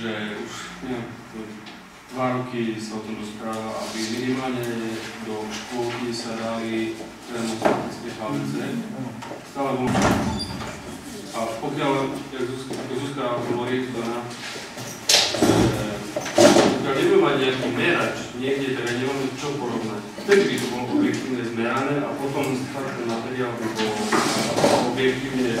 že už neviem, dva roky sa o tom rozpráva, aby minimálne do škôlky sa dali termostatické HVC. Stále bol... A pokiaľ, ako Zuzka hovorí, Zuzana, že pokiaľ nebudeme mať nejaký merač niekde, teda nemáme čo porovnať, vtedy by to bolo objektívne zmerané a potom ten materiál by bol objektívne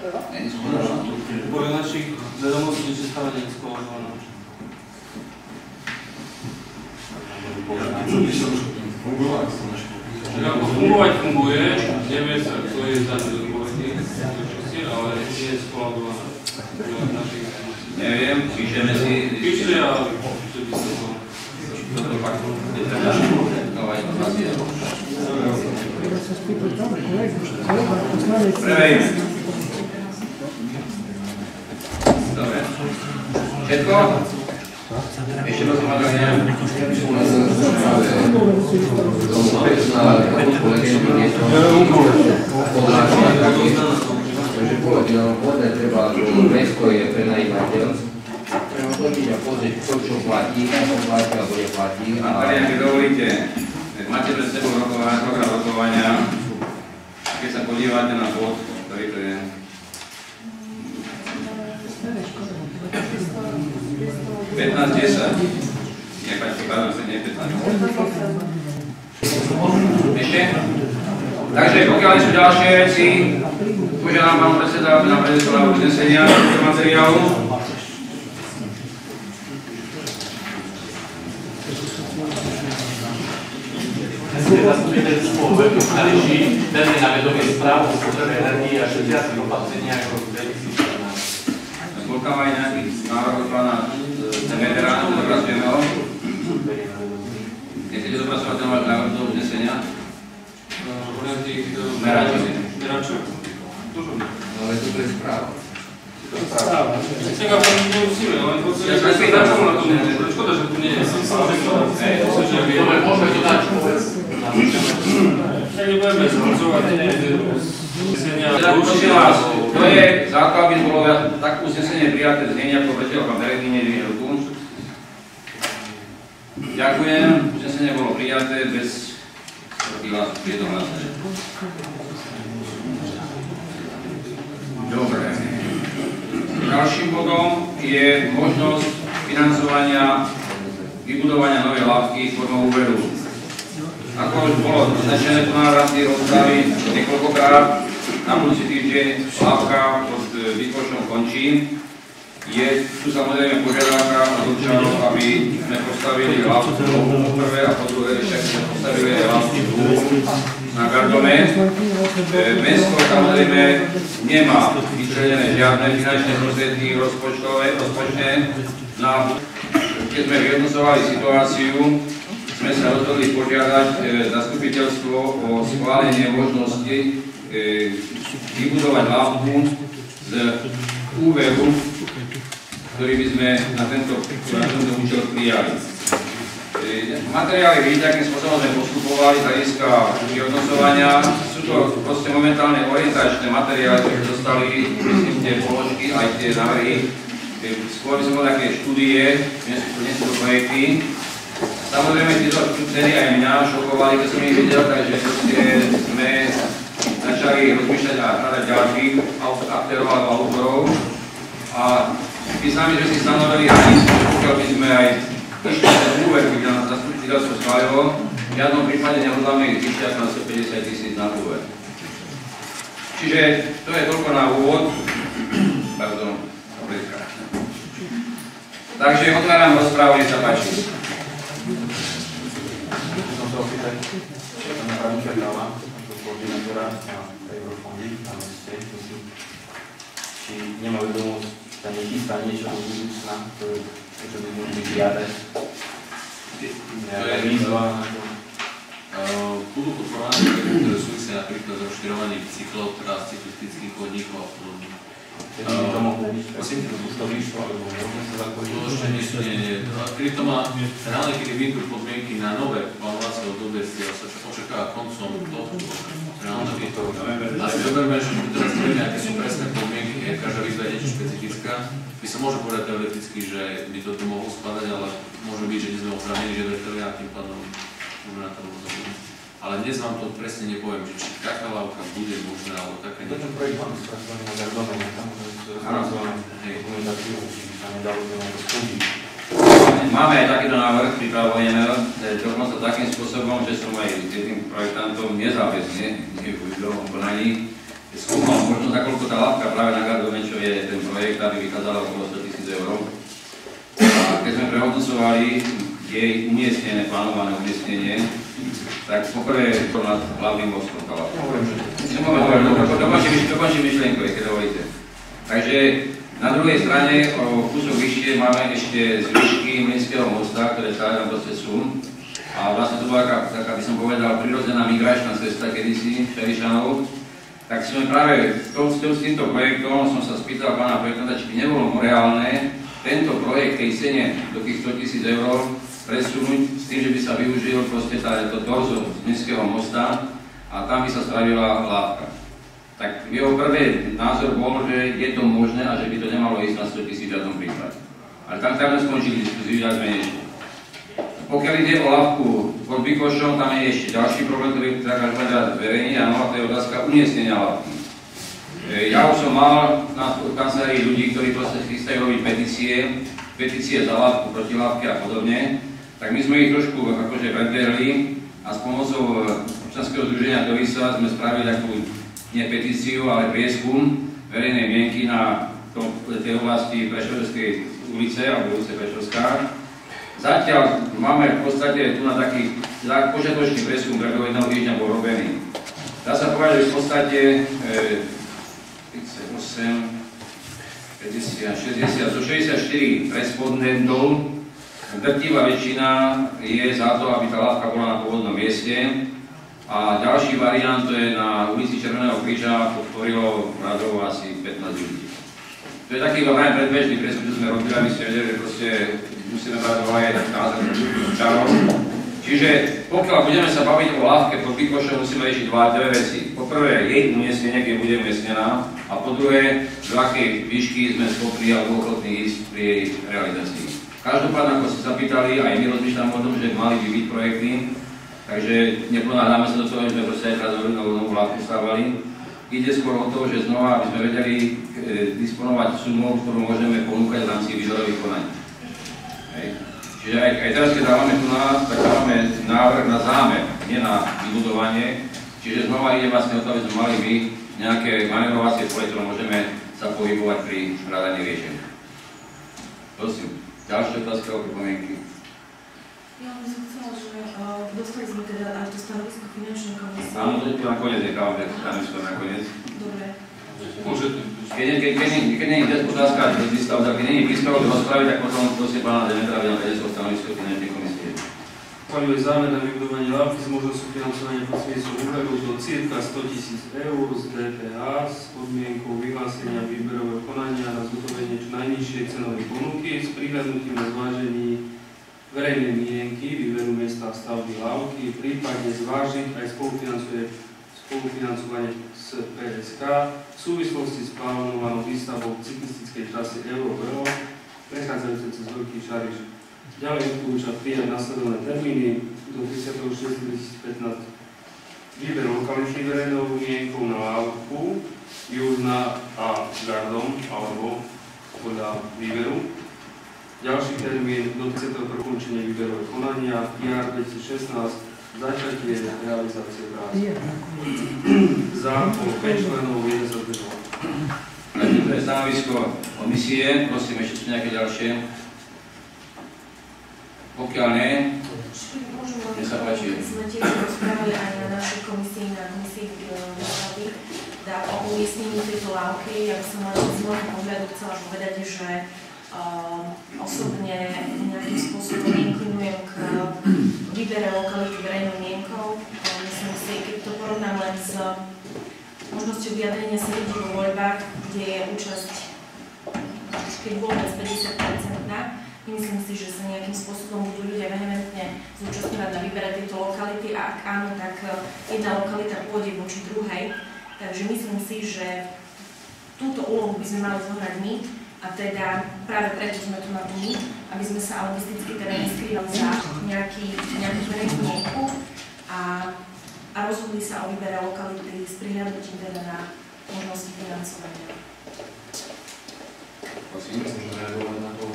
Podľa našich vedomostí, že stále nie je škola odvolaná. Tak ako fungovať funguje, nevie sa, kto je za to zodpovedný, ale nie je škola odvolaná. Podľa našich Neviem, píšeme si... Píšte a že by sa to... Toto fakt je teda nová informácia. Prevejme. Dobre. Všetko Všetko? Ešte prosím, Adrian. Takže pôvodne treba, mesto je prenajímateľ, prehodnotiť a pozrieť, to, čo platí, ako platí alebo neplatí. Adrian, keď dovolíte, máte pred sebou rokovania, program rokovania, keď sa podívate na bod, ktorý to je, 15.10. Nepačte, pardon, sa nie 15. Ešte? Takže pokiaľ sú ďalšie veci, požiadam pán predseda, aby nám návrh uznesenia materiálu. Zastupiteľstvo Veľkú Kališi vezme na vedomie správu o spotrebe energii a šetriacich opatreniach v roku 2014. Bol tam aj nejaký návrh od pána Demetera, dopracujeme ho. Nechcete dopracovať ten váš návrh do uznesenia? Meráčový. Ale to je správa. Správa. Tak ako nemusíme, ale v podstate... Ja sa spýtam, čo na to nie je. Škoda, že tu nie je. Som sa Hej, myslím, že by... Dobre, uznesenia. Teda vás, to je základ, by bolo tak uznesenie prijaté znenie, ako vrteľ pán nedvíne ruku. Ďakujem, uznesenie bolo prijaté bez jednohlasné. Dobre. Ďalším bodom je možnosť financovania vybudovania novej lávky formou úveru. Ako už bolo značené tu na rámci rozpravy niekoľkokrát, na budúci týždeň lávka pod Vykročnou končí. Je tu samozrejme požiadavka od občanov, aby sme postavili lávku prvé a po druhé aby sme postavili lávku na Gardome. E, Mesto samozrejme nemá vyčlenené žiadne finančné prostriedky rozpočtové, rozpočné na keď sme vyhodnocovali situáciu, sme sa rozhodli požiadať e, zastupiteľstvo o schválenie možnosti e, vybudovať lávku z úveru, ktorý by sme na tento, účel prijali. E, Materiály vidíte, akým spôsobom sme postupovali z hľadiska vyhodnocovania. Sú to proste momentálne orientačné materiály, ktoré dostali, myslím, tie položky, aj tie návrhy. Skôr by som bol také štúdie, nie sú to projekty. Samozrejme, tieto ceny aj mňa šokovali, keď som ich videl, takže sme začali rozmýšľať a hľadať ďalších aktérov alebo autorov. A sami sme si stanovili hranicu, pokiaľ by sme aj išli ten úver, keď nás zastupiteľstvo schválilo, v žiadnom prípade nehodláme ich vyšťať na 150 tisíc na úver. Čiže to je toľko na úvod. Pardon. Takže otváram rozprávu, nech sa páči. Chcem sa opýtať, pána právnika Kála, ako koordinátora na Eurofondy, tam ste, myslím, či nemá vedomosť, sa nechystá niečo do budúcna, čo by mohli žiadať. Nejaká výzva na to. Uh, budú podporované ktoré súvisia napríklad s rozširovaním cyklov, teda cyklistických chodníkov a podobne. Kedy by to mohlo byť, prosím, už to vyšlo, alebo môžeme sa zapojiť. To ešte nie, nie, nie. Kedy to má, reálne, kedy vyjdú podmienky na nové plánovacie obdobie, sa očakáva koncom tohto. Reálne by to. A si zoberme, že teraz nevieme, aké sú presné podmienky, je každá výzva je niečo špecifická. My sa môže povedať teoreticky, že by to tu mohlo spadať, ale môže byť, že nie sme oprávnení žiadateľia a tým pádom môžeme na to rozhodnúť. Ale dnes vám to presne nepoviem, že či taká lávka bude možná, alebo taká To, čo projekt máme spracovaný na Gardome, tam môžeme spracované dokumentáciu, či by sa nedalo z neho skúdiť. Máme aj takýto návrh, pripravujeme dokonca takým spôsobom, že som aj s jedným projektantom nezáväzne, nie v výberovom konaní, skúmal možno za koľko tá látka práve na Gardome, čo je ten projekt, aby vychádzala okolo 100 tisíc eur. A keď sme prehodnocovali jej umiestnené, plánované umiestnenie, tak poprvé je to nad hlavným mostom hovoriť, dokončím, myšlienku, keď dovolíte. Takže na druhej strane, o kúsok vyššie, máme ešte zvyšky Mlinského mosta, ktoré stále tam proste sú. A vlastne to bola taká, taká by som povedal, prirodzená migračná cesta kedysi Šerišanov. Tak sme práve s, to, s týmto projektom som sa spýtal pána projektanta, či by nebolo reálne tento projekt tej cene do tých 100 tisíc eur presunúť s tým, že by sa využil proste tá, to torzo z Mestského mosta a tam by sa spravila lávka. Tak jeho prvý názor bol, že je to možné a že by to nemalo ísť na 100 tisíc v žiadnom prípade. Ale tam, tam skončili diskusiu viac menej. Pokiaľ ide o lávku pod Bikošom, tam je ešte ďalší problém, ktorý treba povedať zverejniť, a to je otázka umiestnenia lávky. E, Ja už som mal na kancelárii ľudí, ktorí proste chystajú robiť petície, petície za lávku, proti lávke a podobne, tak my sme ich trošku akože predbehli a s pomocou e, občanského združenia Dorisa sme spravili takú nie petíciu, ale prieskum verejnej mienky na tom, tej oblasti Prešovskej ulice alebo ulice Prešovská. Zatiaľ máme v podstate tu na taký požiatočný prieskum priebehu jedného týždňa bol robený. Dá sa povedať, že v podstate e, 38, 50, 60, zo 64 respondentov drtivá väčšina je za to, aby tá lávka bola na pôvodnom mieste. A ďalší variant to je na ulici Červeného kríža, podporilo radovo asi 15 ľudí. To je taký veľmi predbežný presum, čo sme robili, aby ste vedeli, že proste musíme brať do aj názor občanov. Čiže pokiaľ budeme sa baviť o lávke pod Pikošom, musíme riešiť dva, dve veci. Po prvé, jej umiestnenie, kde bude umiestnená, a po druhé, do akej výšky sme schopní alebo ochotní ísť pri jej realizácii. Každopádne, ako ste sa pýtali, aj my rozmýšľame o tom, že mali by byť projekty, takže neponáhľame sa do toho, že sme proste aj teraz novú, novú lávku stávali. Ide skôr o to, že znova, aby sme vedeli e, disponovať sumou, ktorú môžeme ponúkať v rámci výzorových konaní. Čiže aj, aj teraz, keď dávame tu na, tak dávame návrh na zámer, nie na vybudovanie. Čiže znova ide vlastne o to, aby sme mali my nejaké manevrovacie pole, ktoré môžeme sa pohybovať pri hľadaní riešenia. Prosím, ďalšie otázky alebo pripomienky? Ja by som chcela, že uh, dostali sme teda aj to stanovisko finančnej komisie. Áno, to tu nakoniec nechávame stanovisko nakoniec. Dobre. Môžete. Keď, keď, keď, keď, keď nie je otázka, keď nie je príspevok do rozpravy, tak potom prosím pána Demetra, aby nám vedel stanovisko finančnej komisie. Schváľuje zámer na vybudovanie lávky s možnosťou financovania prostredníctvom úverov do cirka 100 tisíc eur z DPH s podmienkou vyhlásenia výberového konania na zhotovenie čo najnižšej cenovej ponuky s prihľadnutím na zvážení verejnej mienky, výberu miesta a stavby lávky, prípadne zvážiť aj spolufinancovanie z PSK v súvislosti s plánovanou výstavbou cyklistickej trasy Euro-Velo, prechádzajúce cez Veľký Šariš. Ďalej odporúča prijať nasledovné termíny do 36.2015 výber lokality verejnou mienkou na lávku, Južná a Gardom, alebo podľa výberu. Ďalší termín do 10. prekončenia výberového konania, IR 2016, začatie realizácie práce. Za o 5 členov, 1 sa zdržal. Takže to je stanovisko komisie, prosím ešte nejaké ďalšie. Pokiaľ nie, Nech sa páči. sme tiež rozprávali aj na našej komisii, na komisii e, výstavby, teda o umiestnení tejto lávky. Ja by som len z môjho pohľadu chcela povedať, že um, osobne nejakým spôsobom inklinujem k výbere lokality verejnou mienkou. Myslím si, keď to porovnám len s možnosťou vyjadrenia sa ľudí vo voľbách, kde je účasť keď vôbec 50 Myslím si, že sa nejakým spôsobom budú ľudia vehementne zúčastňovať na výbere tejto lokality a ak áno, tak eh, jedna lokalita pôjde voči druhej. Takže myslím si, že túto úlohu by sme mali zohrať my a teda práve preto sme tu na to my, aby sme sa logisticky teda neskrývali za nejaký, nejakú verejnú a, a rozhodli sa o výbere lokality s prihľadnutím teda na možnosti financovania. prosím. Môžem reagovať na to.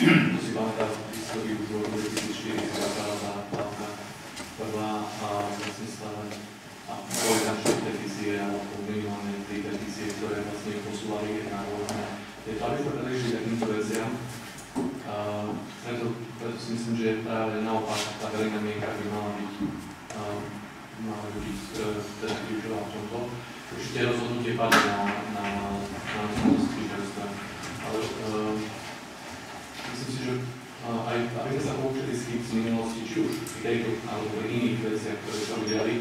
To si pamätám v histórii už roku 2004, keď bola tá hlavná prvá a vlastne stále a boli všetky petície, alebo minimálne tri petície, ktoré vlastne posúvali na rôzne tieto, aby sa prešli takýmto veciam. A preto, preto si myslím, že práve naopak tá verejná mienka by mala byť, a, mala by byť e, teda kľúčová v tomto. Určite rozhodnutie padne na, na, na, na spríčenstve, ale um, myslím si, že aj aby sme sa poučili z chyb z minulosti, či už v tejto alebo v iných veciach, ktoré sa udiali,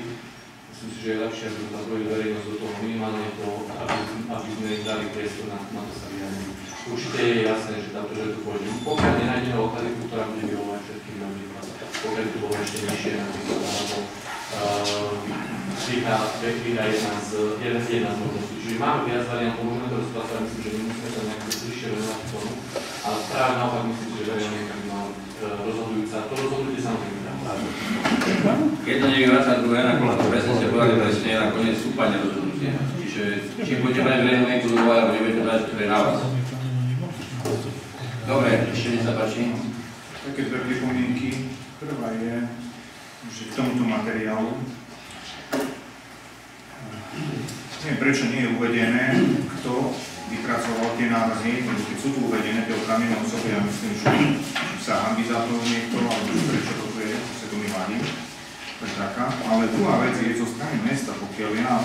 myslím si, že je lepšie, aby sme zapojili verejnosť do toho minimálne to, aby, aby sme im dali priestor na, na to sa vyjadriť. určite je jasné, že táto že tu pôjde. Pokiaľ nenájdeme lokalitu, ktorá bude vyhovovať všetkým napríklad, pokiaľ tu bolo ešte nižšie napríklad, alebo vyhá, vyhá jedna z, jedna z možností. Čiže máme viac variantov, môžeme to rozpracovať, myslím, že nemusíme sa nejak bližšie venovať tomu, ale práve naopak myslím, že varianta by byť e, rozhodujúca. To rozhodujte samozrejme tam práve. Jedno nevyvraca druhé, nakoniec presne ste povedali presne, nakoniec stúpanie rozhodnutia. Čiže či budete brať verejnú do úvahy, alebo nebudete brať, to je na vás. Dobre, ešte mi sa páči. Také dve pripomienky. Prvá je, že k tomuto materiálu neviem, prečo nie je uvedené, kto vypracoval tie návrhy, lebo keď sú tu uvedené tie oprávnené osoby, ja myslím, že sa hambí za to niekto, alebo prečo toto je, to sa to mi vadí. To. Ale druhá vec je zo strany mesta, pokiaľ ja,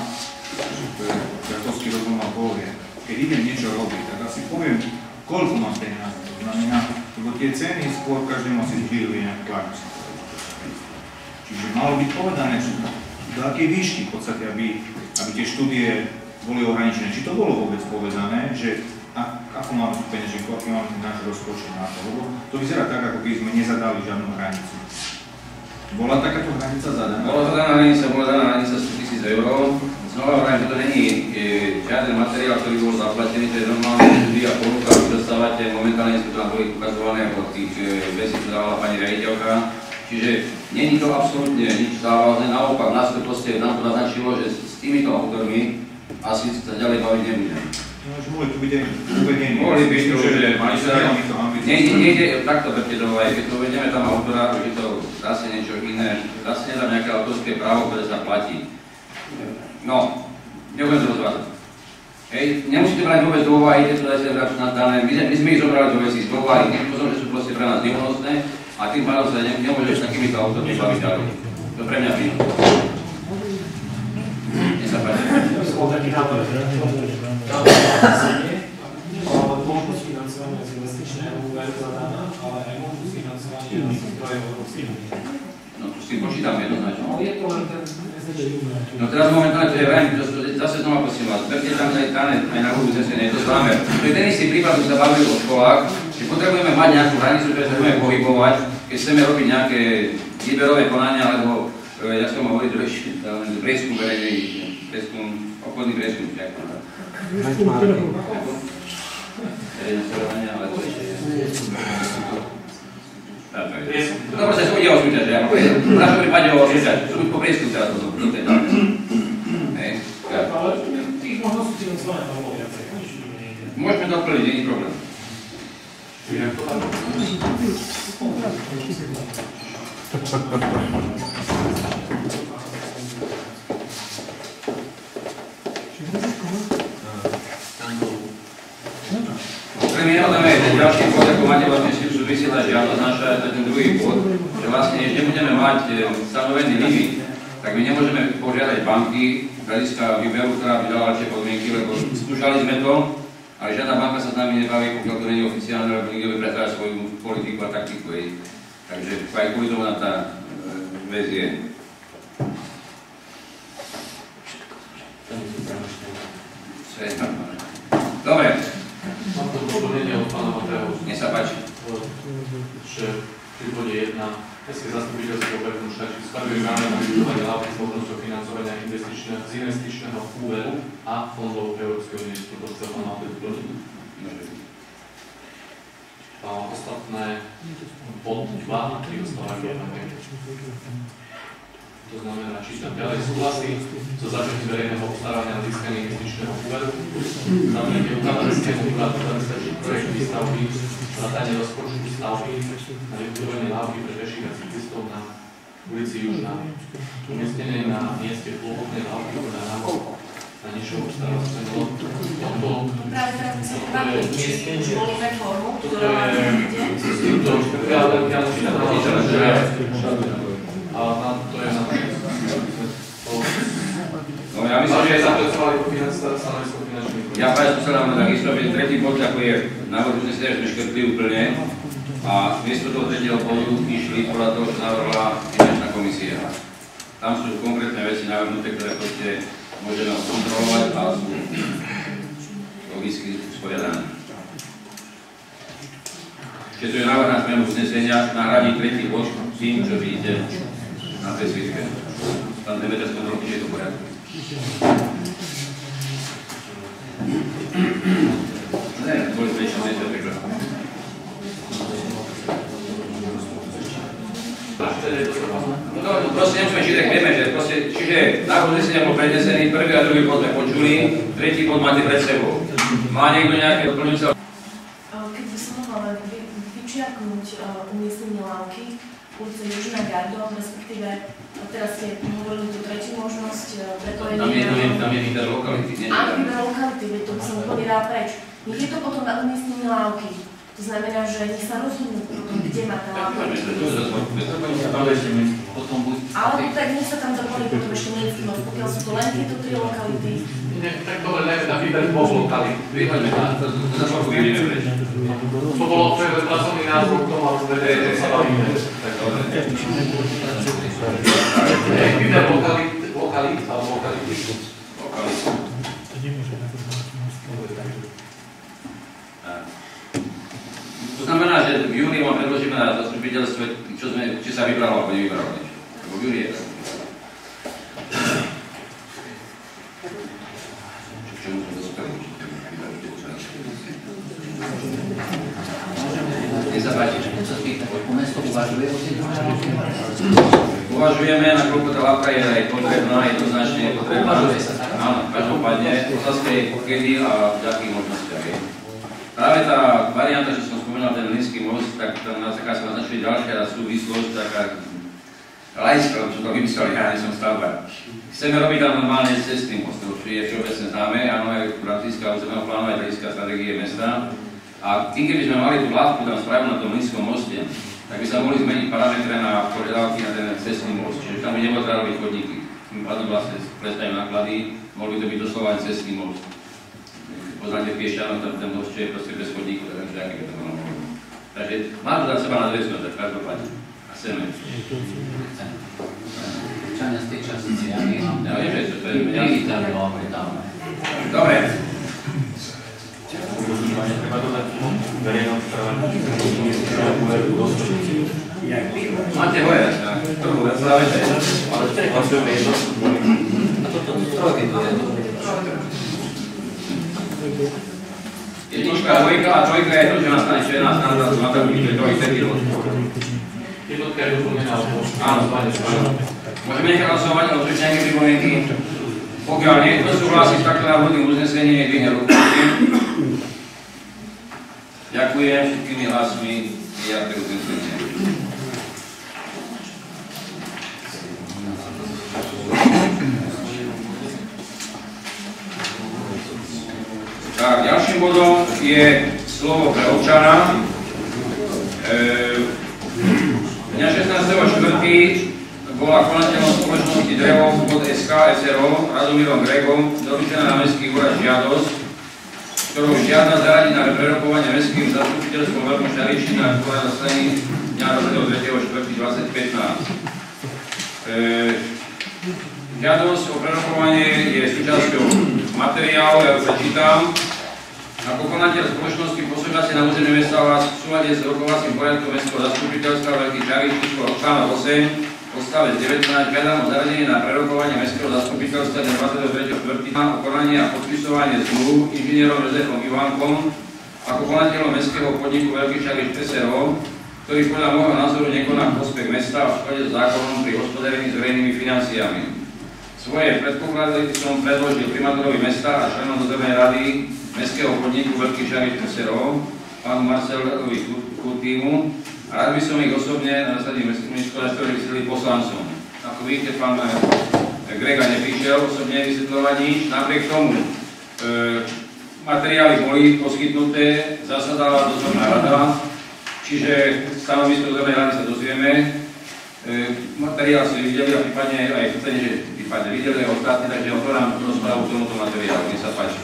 že to je Jakovský rozum ma povie, keď idem niečo robiť, tak asi poviem, koľko mám peniazy. To znamená, lebo tie ceny skôr každému asi zdvíhajú nejak tlak. Čiže malo byť povedané, že do akej výšky v podstate, aby, aby tie štúdie boli ohraničené. Či to bolo vôbec povedané, že a, ako máme tu peňaženku, aký máme ten náš rozpočet na to, lebo to vyzerá tak, ako keby sme nezadali žiadnu hranicu. Bola takáto hranica zadaná? Bola zadaná hranica, bola zadaná hranica 100 tisíc eur. Znova hovorím, že to není e, žiaden materiál, ktorý bol zaplatený, to je normálne štúdia ponuka, ktorú dostávate, momentálne sú tam boli ukazované ako tých vecí, čo dávala pani riaditeľka. Čiže není to absolútne nič závažné, naopak nás to proste nám to naznačilo, že s týmito autormi asi sa ďalej baviť nebudeme. No, že mohli tu aj uvedení. Mohli byť to, že sa. Nejde, takto berte do keď to uvedieme tam autora, už je to zase niečo iné, zase je tam nejaké autorské právo, ktoré sa platí. No, nebudem to rozvádzať. Hej, nemusíte brať vôbec do úvahy, tieto veci na dané, my, sme- my sme ich zobrali do veci z úvahy, tým spôsobom, že sú proste pre nás neúnosné a tým pádom sa ne, nemôžeš s takýmito autormi baviť ďalej. To pre mňa vino. Nech sa páči. Som taký nápad, že možnosť financovania z investičného úveru zadaná, ale z únie. No, to len ten SDČ No teraz momentálne to je vrajím, to, zase znova prosím vás, berte tam aj dané, aj na hudbu znesenie, to známe. Je ten istý prípad, sa bavili o školách, že potrebujeme mať nejakú hranicu, ktoré sa budeme pohybovať, keď chceme robiť nejaké výberové konania, alebo, e, ja som hovoril, že prieskum verejný, prieskum, obchodný prieskum, jak to dá. Verejné sledovanie, ale to ešte je. Tak, to je. To proste sú ide o súťaž, ja v našom prípade o súťaž, sú po prieskum teraz to, to, to je dáme. Hej, tak. Ale tých možností financovania tam bolo viacej, nič iné nejde. Môžeme to plniť, nie je problém. Čiže to tam Okrem iného tam je ten ďalší bod, ako máte vlastne súvisiela žiadosť naša, to ten druhý bod, že vlastne, než nebudeme mať e, stanovený limit, tak my nemôžeme požiadať banky z hľadiska výberu, ktorá by dala lepšie podmienky, lebo skúšali sme to, ale žiadna banka sa s nami nebaví, pokiaľ to nie je oficiálne, lebo nikto by svoju politiku a taktiku. Takže aj kvôli tomu nám tá vec je. Čo je tam? Dobre, Mám to doplnenie od pána Mateho, nech sa páči. že pri bode 1 Mestské zastupiteľstvo Bernu Šači spravuje ráne na vybudovanie hlavy s možnosťou financovania investičného, z investičného úveru a fondov Európskej únie. Toto chce pán Matej doplniť. A ostatné bod 2, ktorý dostávajú rovnaké. To znamená, čítam ďalej súhlasí so začatím verejného obstarávania na získanie investičného úveru, zavrieť ukázateľskému úradu zabezpečiť projekt výstavby, vrátanie rozpočtu stavby na vybudovanie lávky pre peších a cyklistov na ulici Južná. Umiestnené na mieste pôvodnej lávky podľa návrhu na nižšou obstarávateľnou tomto Práve teraz som vám či reformu, toto ktorá s týmto, ja len ja len čítam, že tam to je na No ja myslím, že zapracovali stanovisko finančných Ja práve som sa nám takisto, že tretí bod, ako je návrh uznesenia, sme škrtli úplne a miesto toho tretieho bodu išli podľa toho, čo navrhla finančná komisia. Tam sú konkrétne veci navrhnuté, ktoré proste môžeme kontrolovať a sú logicky usporiadané. Čiže to je návrh na zmenu uznesenia nahradí tretí bod tým, čo vidíte na tej svitke. Pán Demeter skontrol, či je to v poriadku. No proste nemusíme čítať, vieme, že proste, čiže návrh uznesenia bol prednesený, prvý a druhý bod sme počuli, tretí bod máte pred sebou. Má niekto nejaké doplňujúce Keď som vy- vyčiarknúť uh, umiestnenie lávky ulice Južná Gardov, respektíve uh, teraz ste hovorili tú tretiu možnosť uh, prepojenia. Tam je, tam je, tam je výber lokality, nie? Áno, výber lokality, veď to by som úplne dala preč. Nech je to potom na umiestnenie lávky. To znamená, že nech sa rozhodnú kde má tá lávka. Potom buď... Alebo tak nech sa tam doplní potom ešte most, pokiaľ sú to len tieto tri lokality. Nie, tak dobre, dajme na výber dvoch lokalít. Za chvíľku vyjdeme preč. To bolo to je pracovný názor k tomu, to sa bavíme. Tak dobre. Výber lokalít, lokalít alebo lokality. Lokality. Tak. To znamená, že v júni vám predložíme na zastupiteľstve, čo sme, či sa vybralo alebo nevybralo je to. Tejto Uvažujeme, nakoľko tá látka je aj potrebná, jednoznačne potrebná. Uvažuje sa, tak? Áno, každopádne, otázka je kedy a v akých možnostiach je. Práve tá varianta, čo som spomínal, ten Linský most, tak tam nás taká sa naznačuje ďalšia súvislosť, taká laická, čo to vymyslel, ja nie som stavba. Chceme robiť tam normálne cestný most, to je všeobecne známe, áno, v rámci územného plánu, aj hľadiska stratégie mesta. A tým, keby sme mali tú látku tam spraviť na tom Linskom moste, tak by sa mohli zmeniť parametre na požiadavky na ten cestný most, čiže tam by nebolo treba robiť chodníky. Tým pádom vlastne prestajú náklady, mohli by to byť doslova cestný most. Poznáte Piešťanov, tam ten most je proste bez chodníku, tak neviem, aké by to bolo. Takže má to za seba nadväznosť, tak každopádne. A chceme. Občania z tej časti, ja nemám. Ja viem, že to- to je- Privítali ho opätovne. Dobre, treba dodať verejnom správe. máte hore, tak, prvú, ja práve to je. Ale hlasujeme jedno. Trojky to je. Jednička, dvojka a trojka je to, že nastane 14 na to, na to, to je to, ktorý Jednotka je doplnená o Áno, áno. Môžeme nechať hlasovať o tri nejaké pripomienky. Pokiaľ niekto súhlasí s takto náhodným uznesením, nech dvihne ruku. Ďakujem všetkými hlasmi prijaté uznesenie. Tak, ďalším bodom je slovo pre občana. Ehm, Dňa 16.4. bola konateľom spoločnosti Drevo pod SK Radomírom Gregom doručená na Mestský úrad žiadosť, ktorou žiada zaradiť na prerokovanie Mestským zastupiteľstvom Veľkom Šaričina, ktorá zastaní dňa 23.4.2015. E, žiadosť o prerokovanie je súčasťou materiálu, ja ho prečítam. Ako konateľ spoločnosti posúďací na území mesta vás v súlade s rokovacím poriadkom Mestského zastupiteľstva Veľký Čaríš číslo článok 8, odstavec 19, žiadam o zaradenie na prerokovanie Mestského zastupiteľstva dňa 23.4. o konanie a podpisovanie zmluv inžinierom Jozefom Ivankom ako konateľom Mestského podniku Veľký Čaríš SRO, ktorý podľa môjho názoru nekoná prospech mesta v súlade s zákonom pri hospodárení s verejnými financiami. Svoje predpoklady som predložil primátorovi mesta a členom dozornej rady Mestského podniku Veľký Šariš SRO, pánu Marcelovi Kutímu, rád by som ich osobne na zásade Mestského vysvetlil poslancom. Ako vidíte, pán eh, Grega neprišiel osobne vysvetľovať nič, napriek tomu e, materiály boli poskytnuté, zasadala dozorná rada, čiže stanovisko dozornej rady sa dozvieme. E, materiál si videli a prípadne aj chcete, že prípadne videli aj ostatní, takže otvorám rozprávu k tomuto materiálu, nech sa páči.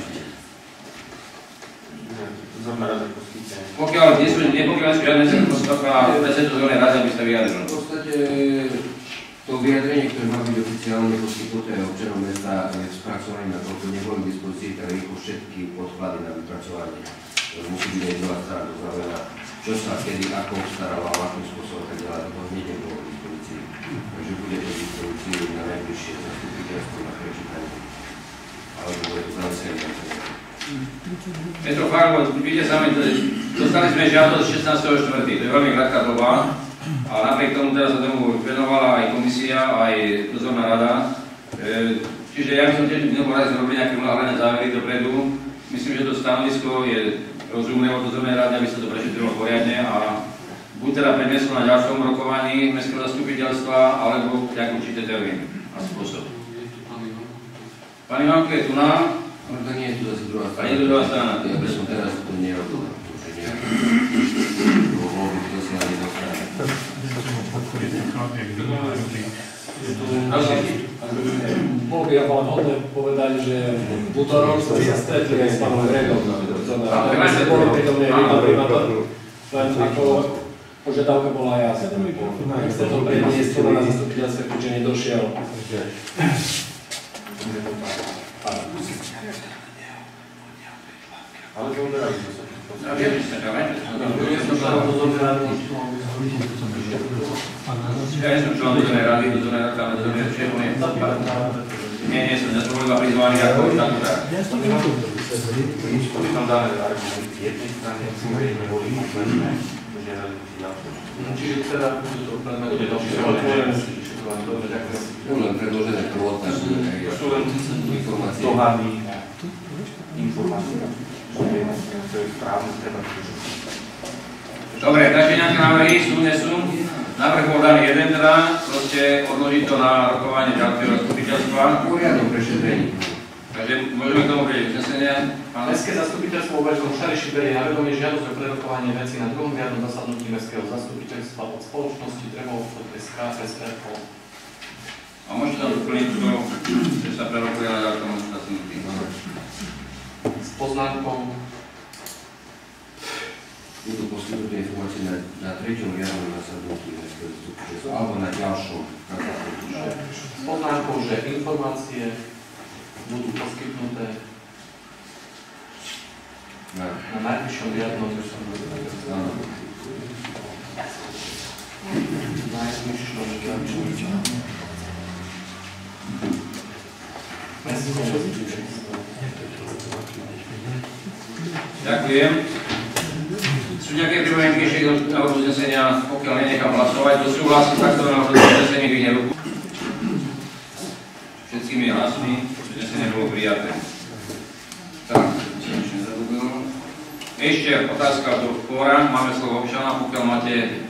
Zorná rada. Pokiaľ nie sú, nepokiaľ sú žiadne postupa, predsedu zónej rady, aby sa vyjadril. V podstate to vyjadrenie, ktoré má byť oficiálne poskytnuté občanom mesta, je spracované na to, neboli k dispozícii, tak rýchlo všetky podklady na vypracovanie. musí byť aj druhá strana, to znamená, čo sa kedy, ako obstarávalo, akým spôsobom tak ďalej, to hneď nebolo k dispozícii. Takže bude to k dispozícii na najbližšie zastupiteľstvo na prečítanie. Alebo bude to na Petro Farbo, vidíte sami, dostali sme žiadosť 16.4. To je veľmi krátka doba. A napriek tomu teraz sa tomu venovala aj komisia, aj dozorná rada. E, Čiže ja by som tiež raz robiť nejaké unáhľadné závery dopredu. Myslím, že to stanovisko je rozumné od dozornej rady, aby sa to prešetrilo poriadne a buď teda predneslo na ďalšom rokovaní mestského zastupiteľstva, alebo jak určite termín a spôsob. Pán Ivanko je tu na, Ale to nie je tu zase druhá strana. nie je tu druhá strana. Ja by som teraz to nerobil. bolo by to si ani dostane. Bolo by ale vhodné povedať, že v útorok sme sa stretli aj s pánom Gregom. Bolo aj pán primátor. Len ako požiadavka bola jasná. Chce to predniesť na zastupiteľstve, keďže nedošiel. Ale to oderajú sa. A viem, že ste to aj. Ja som členom dozornej rady. Ja nie som členom dozornej rady, dozornej rady, ale dozornej rady, on je. Nie, nie som, ja som bol iba prizvaný ako štatuták. Boli tam dané argumenty jednej strany, druhej neboli kompletné, požiadali si ďalšie. Čiže teda budú to predmet bude ďalšie otvorené vyšetrovanie. Dobre, ďakujem. To je správne, treba Dobre, takže nejaké návrhy sú, nie sú? Návrh bol daný jeden teda, proste odložiť to na rokovanie ďalšieho zastupiteľstva. Poriadok prešetrení. Takže môžeme k tomu prieť uznesenie. Mestské zastupiteľstvo uvažilo Šariši berie na vedomie žiadosť o prerokovanie veci na druhom riadnom zasadnutí Mestského zastupiteľstva od spoločnosti Drevov od SK SRO. A môžete tam doplniť to, že sa prerokuje na ďalšom zasadnutí. S poznámkou Budú poskytnuté informácie na, na treťom riadnom zasadnutí mestského alebo na ďalšom s poznámkou, že informácie budú poskytnuté Na, na najvyššom riadnom najvyššom riadnom. Mestskom Ďakujem. Sú nejaké pripomienky ešte do návrhu uznesenia, pokiaľ nenechám hlasovať, kto súhlasí s takto návrhu uznesenia, vyhne ruku. Všetkými hlasmi uznesenie bolo prijaté. Tak, ešte otázka do fóra, máme slovo občana, pokiaľ máte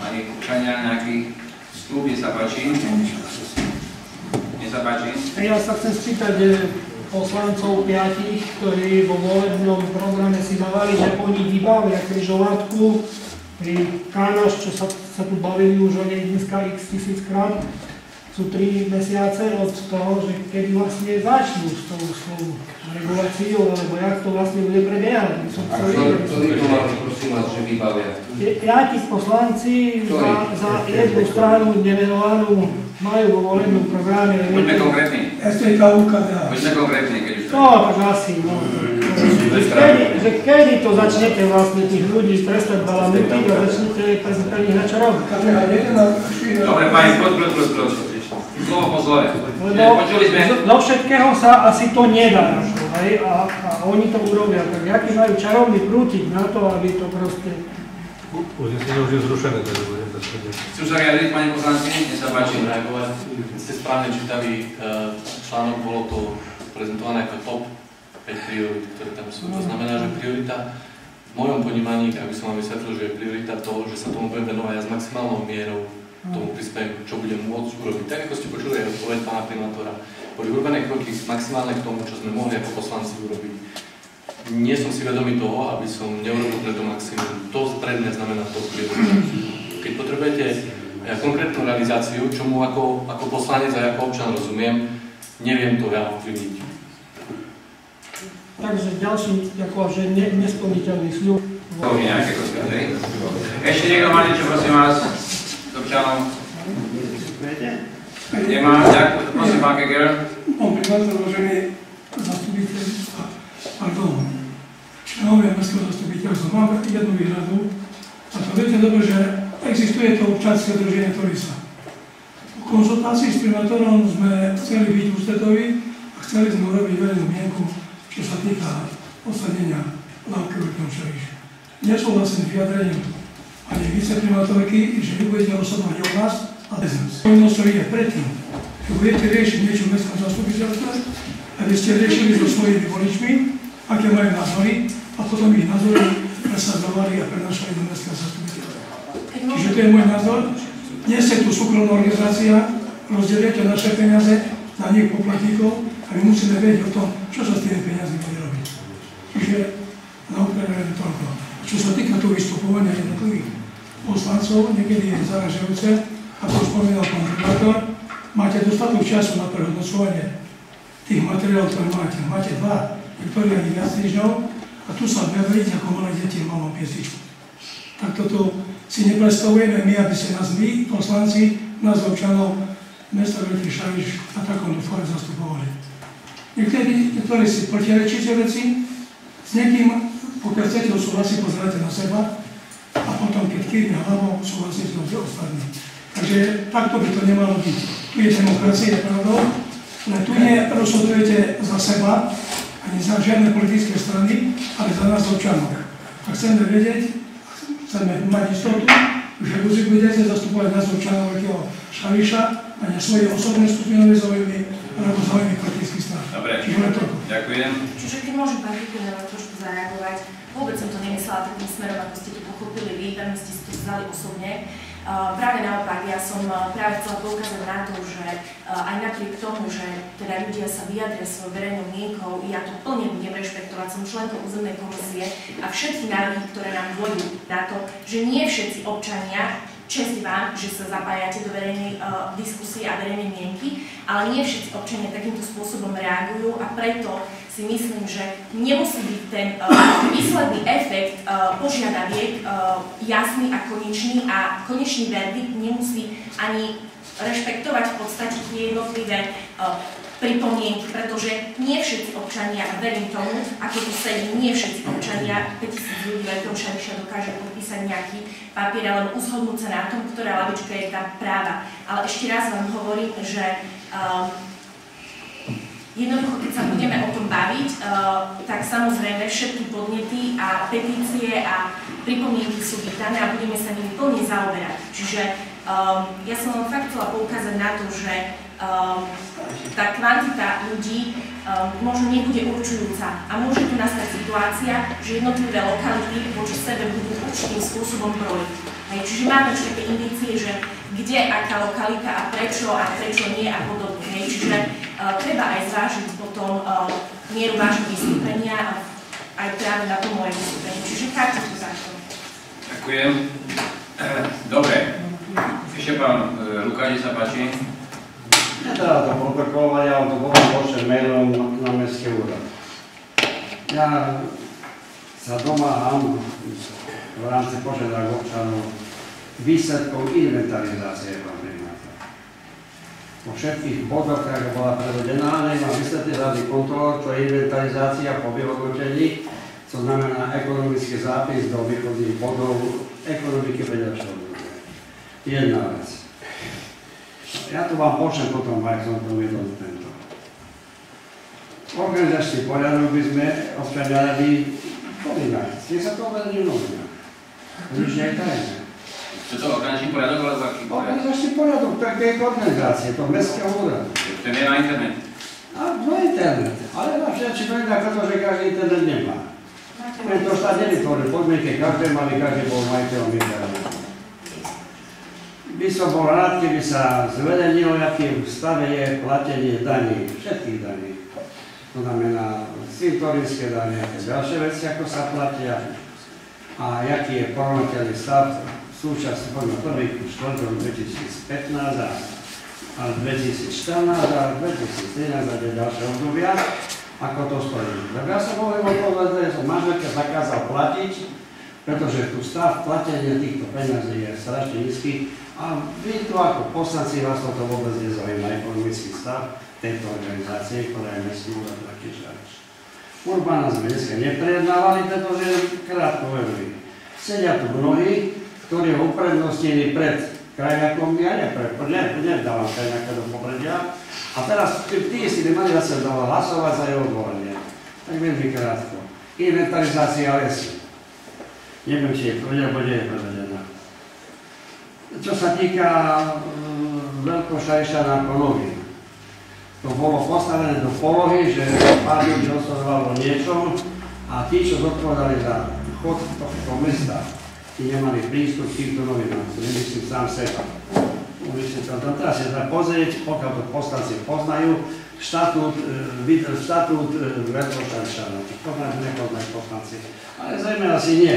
ani občania nejaký vstup, nech sa páči. Nech sa páči. Ja sa chcem spýtať poslancov piatich, ktorí vo volebnom programe si dávali, že oni vybavia križovatku pri Kánaš, čo sa, sa tu bavili už o nej dneska x tisíckrát. Sú tri mesiace od toho, že kedy vlastne začnú s tou, s tou reguláciou, alebo jak to vlastne bude prebiehať. A kto, to mal, prosím vás, že vybavia? Piati poslanci za, za jednu stranu nevenovanú majú vo volebnom programe. Buďme konkrétni. STK ukázala. Buďme konkrétni, keď už to... No, tak asi, no. Kedy, že kedy to začnete vlastne tých ľudí prestať balamutiť a začnete pre, nich niečo robiť? Dobre, pani, poď, poď, poď, poď. Slovo po slove. Lebo Počuli sme, zo všetkého sa asi to nedá, hej, a, a oni to urobia. Tak aký majú čarovný prútik na to, aby to proste... Uznesenie už je zrušené, takže budem to sledovať. chcú sa riadiť, pani poslanci, nech sa páči. Reagovať. Ste správne čítali eh, článok, bolo to prezentované ako top 5 priorit, ktoré tam sú. To znamená, že priorita v mojom ponímaní, aby som vám vysvetlil, že je priorita to, že sa tomu budem venovať ja s maximálnou mierou tomu prispiejem, čo budem môcť urobiť. Tak ako ste počuli aj odpoveď pána primátora, boli urobené kroky maximálne k tomu, čo sme mohli ako poslanci urobiť. Nie som si vedomý toho, aby som neurobil preto maximum. To pre mňa znamená to. Keď potrebujete ja konkrétnu realizáciu, čomu ako, ako poslanec a ako občan rozumiem, neviem to ja ovplyvniť. Takže ďalší, ako že ne, nesplniteľný sľub. Ešte niekto má niečo, prosím vás, s občanom? Nemá, ďakujem, prosím, pán Keger. Pán primátor, vážený zastupiteľ, pardon, členovia mestského zastupiteľstva. Mám jednu výhradu, a to viete dobre, že existuje to občanské združenie Torisa. Po konzultácii s primátorom sme chceli byť ústretoví a chceli sme urobiť verejnú mienku, čo sa týka odsadenia lávky Šariši. Nesúhlasím s vyjadrením ani viceprimátorky, že vy budete rozhodovať o nás a bez nás. Povinnosťou je predtým, že budete riešiť niečo v mestskom zastupiteľstve, aby ste riešili so svojimi voličmi, aké majú názory a potom ich názory presadzovali a prenašali do mestského zastupiteľstva. Čiže to je môj názor. Nie ste tu súkromná organizácia, rozdeliete naše peniaze na nich poplatníkov a my musíme vedieť o tom, čo sa s tými peniazmi bude robiť. Čiže na len toľko. A čo sa týka toho vystupovania jednotlivých poslancov, niekedy je zaražajúce, ako spomínal pán primátor, máte dostatok času na prehodnocovanie tých materiálov, ktoré máte. Máte dva, niektoré ani viac týždňov a tu sa vyjadriť ako malé deti v malom piesičku. Tak toto si nepredstavujeme my, aby ste nás my, poslanci, nás občanov mesta Veľký Šariš na takomto fóre zastupovali. Niektorí, niektorí si protirečíte veci, s niekým, pokiaľ chcete súhlasiť, pozeráte na seba a potom, keď kývne hlavou, súhlasíte s ostatní. Takže takto by to nemalo byť. Tu je demokracia, je pravdou, ale tu nerozhodujete za seba, ani za žiadne politické strany, ale za nás občanov. A chceme vedieť, chceme mať istotu, že budete zastupovať nás občanov Veľkého Šaviša a nie svoje osobné skupinové záujmy, alebo záujmy politických strán. Dobre, ďakujem. Čiže Kikuľ na vás trošku zareagovať, vôbec som to nemyslela takým smerom, ako ste to pochopili vy, veľmi ste si to vzali osobne. Práve naopak, ja som práve chcela poukázať na to, že aj napriek tomu, že teda ľudia sa vyjadria svojou verejnou mienkou, ja to plne budem rešpektovať, som členkou územnej komisie a všetky návrhy, ktoré nám dôjdu na to, že nie všetci občania čest vám, že sa zapájate do verejnej uh, diskusie a verejnej mienky, ale nie všetci občania takýmto spôsobom reagujú a preto si myslím, že nemusí byť ten uh, výsledný efekt uh, požiadaviek uh, jasný a konečný a konečný verdikt nemusí ani rešpektovať v podstate tie jednotlivé uh, pripomienky, pretože nie všetci občania, a verím tomu, ako tu sedí, nie všetci občania, 5000 ľudí Veľkého Šariša dokáže podpísať nejaký papier, alebo uzhodnúť sa na tom, ktorá lavička je tá práva. Ale ešte raz vám hovorím, že um, Jednoducho, keď sa budeme o tom baviť, uh, tak samozrejme všetky podnety a petície a pripomienky sú vítané a budeme sa nimi plne zaoberať. Čiže um, ja som len fakt chcela poukázať na to, že um, tá kvantita ľudí možno nebude určujúca a môže tu nastať situácia, že jednotlivé lokality voči sebe budú určitým spôsobom brojiť. Čiže máme už také indície, že kde aká lokalita a prečo a prečo nie a podobne. Čiže treba aj zvážiť potom uh, mieru vášho vystúpenia a aj práve na to moje vystúpenie. Čiže chápte to takto. Ďakujem. Eh, Dobre. Ešte pán Lukáč, nech sa páči. Netreba to protokolovať, ja vám to poviem pošlem mailom na, mestský úrad. Ja sa domáham v rámci požiadavok občanov výsledkov inventarizácie primátor. Po všetkých bodoch, ktorá bola prevedená, nemám vysvetlený kontrolor, čo je inventarizácia po vyhodnotení, co znamená ekonomický zápis do východných bodov ekonomiky odboru. Jedna vec. Ja to vám pošlem potom, ak som to uvedol tento. Organizačný poriadok by sme občania rady povinať. Ste sa to uvedli v novinách. Nič nie je tajné. Čo to organizačný poriadok, alebo aký poriadok? Organizačný poriadok, to je tejto organizácie, to mestského úradu. Ten je na internet. A no internet, ale na všetci to je taká, že každý internet nemá. Preto štát nevytvoril podmienky každému, aby každý bol majiteľom internetu. By som bol rád, keby sa zvedenilo, aký v stave je platenie daní, všetkých daní. To znamená cintorínske dane, aké ďalšie veci, ako sa platia a aký je porovnateľný stav súčasný poďme prvý štvrtok 2015 a, a 2014 a 2013 a ďalšie obdobia, ako to stojí. Tak ja som hovoril o tom, že som manželke zakázal platiť, pretože tu stav platenia týchto peňazí je strašne nízky a vy tu ako poslanci vás toto vôbec nezaujíma ekonomický stav tejto organizácie, ktorá je mestný úrad taký žáč. Urbana sme dneska neprejednávali, pretože krátko veľmi. Sedia tu mnohí, ktorí ho uprednostnili pred krajňakom, ja nepre, ne, nedávam krajňaka do popredia. A teraz tí, si nemali zase dalo hlasovať za jeho odvolenie. Tak veľmi krátko. Inventarizácia lesy. Neviem, či je to alebo nie je prevedená. Čo sa týka um, veľkošajša na Konovín. To bolo postavené do polohy, že ľudí oslovalo niečo a tí, čo zodpovedali za chod tohto mesta, tí nemali prístup k týmto novinám, to nemyslím sám seba. Myslím sa tam teraz sa pozrieť, pokiaľ to poslanci poznajú, štatút, e, štatút e, Veľkošančana. Poznajú, nepoznajú poslanci. Ale zrejme asi nie.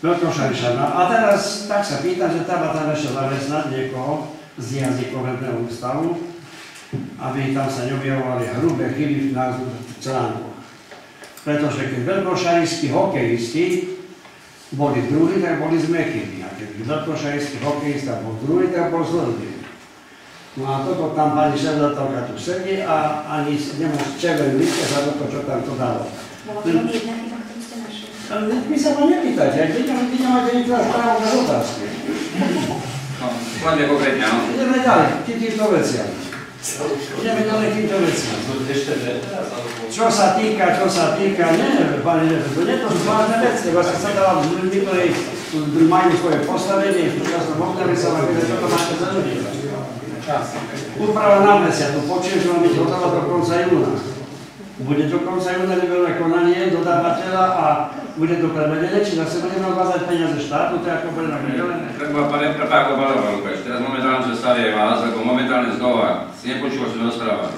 Veľkošančana. A teraz tak sa pýtam, že treba tam ešte zamestnať niekoho z jazykovedného ústavu, aby tam sa neobjavovali hrubé chyby v názvu článku. Pretože keď veľkošajskí hokejisti boli druhí, tak boli zmekení. A keď veľkošajský hokejista bol druhý, tak bol zlodý. No a toto tam pani šedatovka tu sedí a ani nemôže červený za to, čo tam to dalo. Bola to len jedna chyba, ktorú ste našli. Ale vy sa ma nepýtate, ak vy nemáte nikto právo na otázky. No, konkrétne, áno. Ideme ďalej, k týmto veciam. Ideme ďalej k týmto veciam. Čo sa týka, čo sa týka, nie, pani, to nie to sú vážne veci, lebo sa s ľuďmi, ktorí majú svoje postavenie, v súčasnom období sa vám čo to máte za ľudí. Úprava námestia, tu počujem, že má byť hotová do konca júna. Bude júna výberové konanie dodávateľa a bude to prevedené, či zase budeme odvázať peniaze štátu, to je ako bude navedelené. Treba prepáko Balaban Lukáš, teraz momentálne sa stavie vás, ako momentálne znova, si nepočúval, čo sme rozprávali.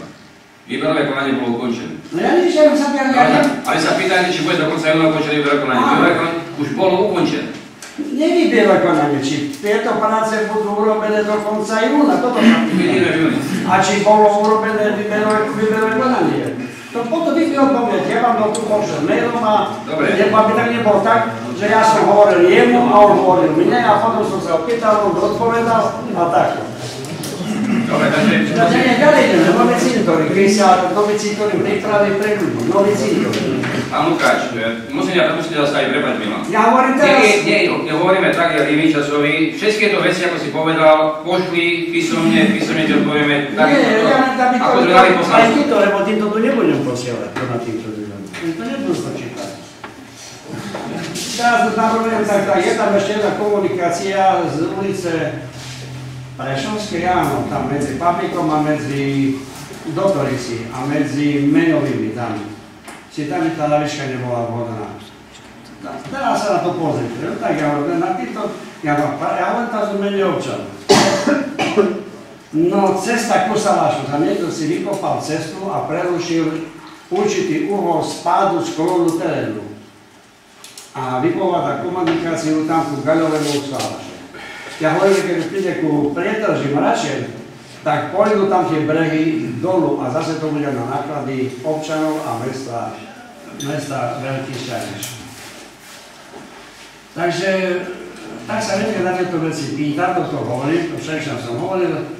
Výberové konanie bolo ukončené. No ja nič, ja sa pýtam, ja Ale, sa pýtajte, či bude do konca júna ukončené výberové konanie. Výberové konanie už bolo ukončené. Nevybiela konanie, či tieto práce budú urobené do konca júna, toto sa. A či bolo urobené výberové konanie. To potom vy mi odpoviete, ja vám to tu pošlem mailom a Dobre. aby tak nebolo tak, že ja som hovoril jemu a on hovoril mne a potom som sa opýtal, on odpovedal a tak. Dobre, takže... Takže nie, ďalej ideme, nové cintory, keď sa nové cintory pripraví pre ľudí, nové cintory. Pán Lukáč, e, musím ja musíte zase aj prepať Milan. Ja hovorím teraz. Nie, nie, nie, hovoríme tak, ja limit časový. Všetky tieto veci, ako si povedal, pošli písomne, písomne ti odpovieme. Tak, Nie, ja len tam dali to, aj týto, lebo týmto tu nebudem posielať, to na týmto ľuďom. To nebudú to čítať. Teraz navrhujem tak, tak, je tam ešte jedna komunikácia z ulice Prešovskej, áno, tam medzi Papikom a medzi Dotorici a medzi Meňovými tam. Či tam tá lavička nebola vhodná. Teraz sa na to pozrite, no tak ja hovorím, na týchto, ja, len tam z mene občanov. No, cesta Kusalášu, tam niekto si vykopal cestu a prerušil určitý uhol spádu z kolónu terénu. A vypováda komunikáciu tam ku Gaľovému Kusalášu. Ja hovorím, keď príde ku prietrži mračen, tak pôjdu tam tie brehy dolu a zase to bude na náklady občanov a mesta, mesta Veľký Šajneš. Takže tak sa viete na tieto veci pýtať, toto hovorím, to všetko som hovoril,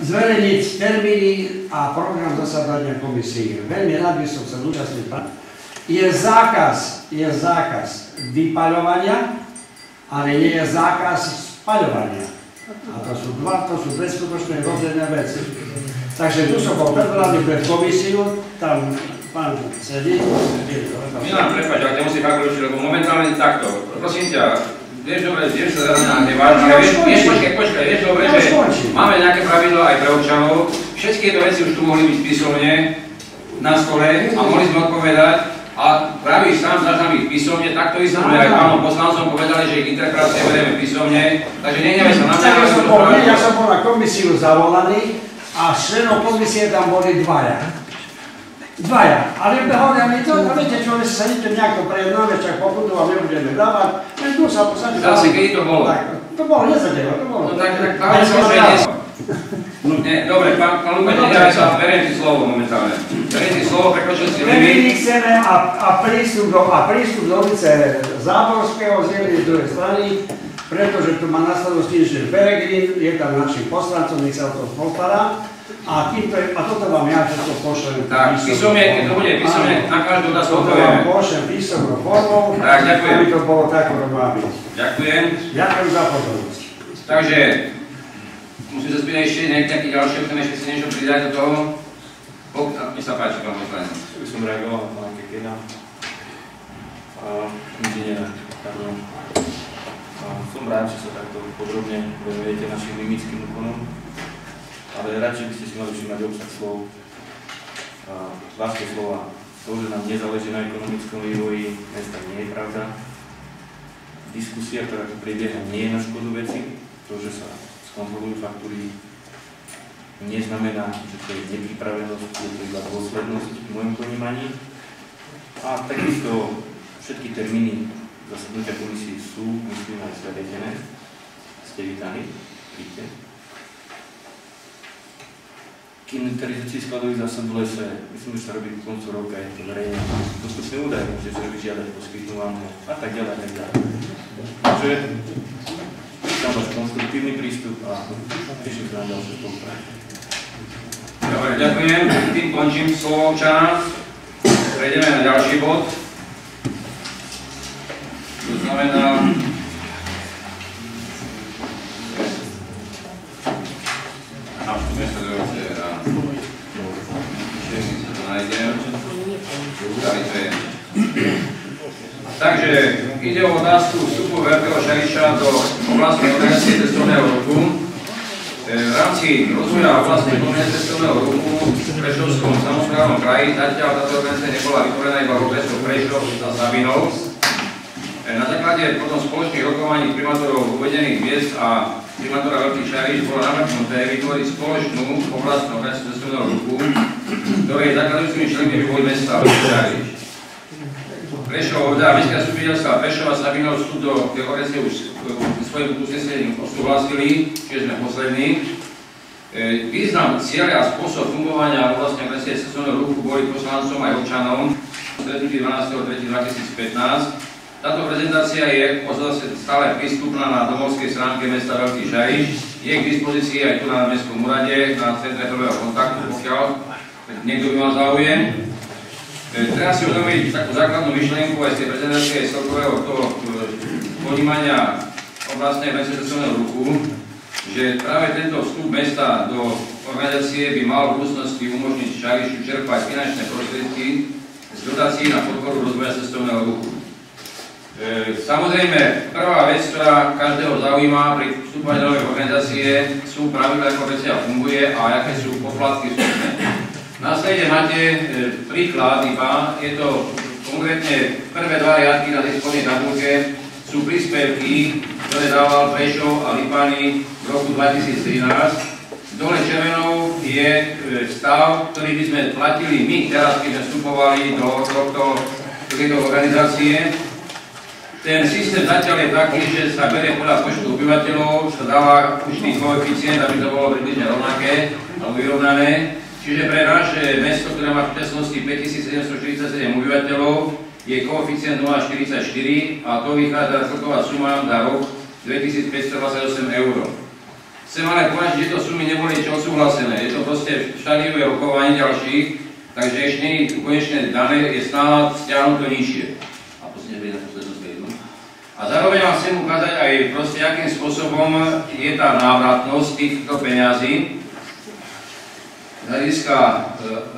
zverejniť termíny a program zasadania komisie. Veľmi rád by som sa zúčastnil. Je zákaz, je zákaz vypaľovania, ale nie je zákaz spaľovania. A to sú dva, to sú dve skutočné rozdielne veci. Takže tu som bol predvolaný pred komisiu, tam pán sedí. Milan, prepáč, ale ťa musím fakt rušiť, lebo momentálne takto. Prosím ťa, vieš dobre, vieš sa zrovna nevážne, vieš, vieš, počkaj, počkaj, vieš dobre, že máme nejaké pravidlo aj pre občanov, všetky tieto veci už tu mohli byť písomne na stole a mohli sme odpovedať a pravíš sám za nami písomne, takto i sme aj pánom poslancom povedali, že ich interpretácie berieme písomne, takže nehnevaj sa na mňa, Tak ja som to bol, ja som bol na komisiu zavolaný a členov komisie tam boli dvaja. Dvaja. Ale hovoria mi to, a viete čo, vy sa idete nejako prejednáme, však pokutu vám nebudeme dávať. Len tu sa posadí. Zase, kedy to bolo? Tak, to bolo, nezadelo, to bolo. No tak, tak, Aj ale som som rád. No, nie, dobre, pán, pán Lukáč, No, nedaj sa, beriem ti slovo momentálne. Beriem ti slovo, prekročil si limit. chceme a, a prístup do, a prístup do ulice Záborského z jednej z druhej strany pretože tu má na starosti inžinier Peregrin, je tam našim poslancom, nech sa o to postará. A, týmto, a toto vám ja všetko pošlem. Tak, písomne, keď to bude písomne, na každú otázku Toto vám odpovieme. pošlem písomnou formou, Tak, ďakujem. aby to bolo tak, ako má byť. Ďakujem. Ďakujem za pozornosť. Takže, musím sa spýtať ešte nejaký ďalší, chcem ešte si niečo pridať do toho. Bok, mi sa páči, pán poslanec. by som reagoval na pána Kekena. A inžiniera, pardon. A som rád, že sa takto podrobne venujete našim mimickým úkonom, ale radšej by ste si mali všimať obsah slov. Vaše slova. To, že nám nezáleží na ekonomickom vývoji mesta, nie je pravda. Diskusia, ktorá tu prebieha, nie je na škodu veci. To, že sa skontrolujú faktúry, neznamená, že to je nepripravenosť, je to iba dôslednosť v môjom ponímaní. A takisto všetky termíny zasadnutia komisie sú, myslím, aj zavedené. Ste vítaní, príďte. K inventarizácii skladových zásad v lese, myslím, že sa robí v koncu roka, je to verejne dostupné údaje, môžete sa vyžiadať, poskytnú vám a tak ďalej, a tak ďalej. Takže vítam váš konstruktívny prístup a teším sa na ďalšie spolupráce. Dobre, ďakujem. Tým končím slovo občana. Prejdeme na ďalší bod. To znamená... A už tu nasledujúce a... Ešte si to nájdem. Tady to je. Takže ide o otázku vstupu veľkého šariša do oblasti organizácie cestovného ruchu. E, V rámci rozvoja oblasti plného cestovného ruchu v Prešovskom samozprávnom kraji zatiaľ táto organizácia nebola vytvorená iba v okresoch Prešov a Sabinov. E, Na základe potom spoločných rokovaní primátorov uvedených miest a primátora Veľký Šariš bolo navrhnuté vytvoriť spoločnú oblastnú organizáciu cestovného ruchu, ktorej zakladujúcimi členmi by boli mesta Veľký Šariš. Prešov, teda Mestská zastupiteľská Prešov a Sabinov sú do organizácie už svojim uznesením osúhlasili, čiže sme poslední. E, Význam, cieľe a spôsob fungovania vlastne organizácie cestovného ruchu boli poslancom aj občanom stretnutí 12.3.2015. Táto prezentácia je stále prístupná na domovskej stránke mesta Veľký Žariš. Je k dispozícii aj tu na Mestskom úrade, na centre prvého kontaktu, pokiaľ niekto by mal záujem. E, Treba si uvedomiť takú základnú myšlienku aj z tej prezentácie z celkového toho e, ponímania oblastnej medzičasovného ruchu, že práve tento vstup mesta do organizácie by mal v budúcnosti umožniť Šarišu čerpať finančné prostriedky z dotácií na podporu rozvoja cestovného ruchu. E, samozrejme, prvá vec, ktorá každého zaujíma pri vstupovaní do organizácie, sú pravidla, ako organizácia funguje a aké sú poplatky vstupné. Následne máte e, príklad iba, je to konkrétne prvé dva riadky na tej spodnej tabulke, sú príspevky, ktoré dával Prešov a Lipany v roku 2013. Dole červenou je e, stav, ktorý by sme platili my teraz, keď sme vstupovali do tejto organizácie. Ten systém zatiaľ je taký, že sa berie podľa počtu obyvateľov, sa dáva určitý koeficient, aby to bolo približne rovnaké alebo vyrovnané. Čiže pre naše mesto, ktoré má v súčasnosti 5747 obyvateľov, je koeficient 0,44 a to vychádza celková suma za rok 2528 eur. Chcem ale povedať, že tieto sumy neboli ešte odsúhlasené. Je to proste v štádiu rokovaní ďalších, takže ešte nie je konečne dané, je snaha stiahnuť to nižšie. A posledne na poslednú sliedu. A zároveň vám chcem ukázať aj proste, akým spôsobom je tá návratnosť týchto peňazí hľadiska e,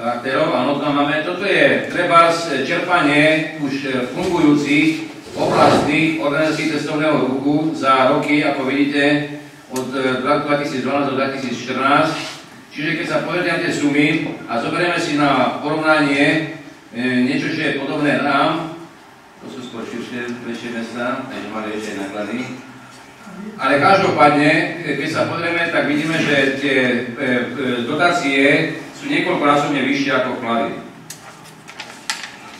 aktérov. Áno, tam máme, toto je treba čerpanie už e, fungujúcich oblastných organizácií cestovného ruchu za roky, ako vidíte, od e, 2012 do 2014. Čiže keď sa na tie sumy a zoberieme si na porovnanie e, niečo, čo je podobné nám, to sú skôr širšie, väčšie mesta, takže mali aj náklady. Ale každopádne, e, keď sa pozrieme, tak vidíme, že tie e, e, dotácie sú niekoľkonásobne vyššie ako vklady.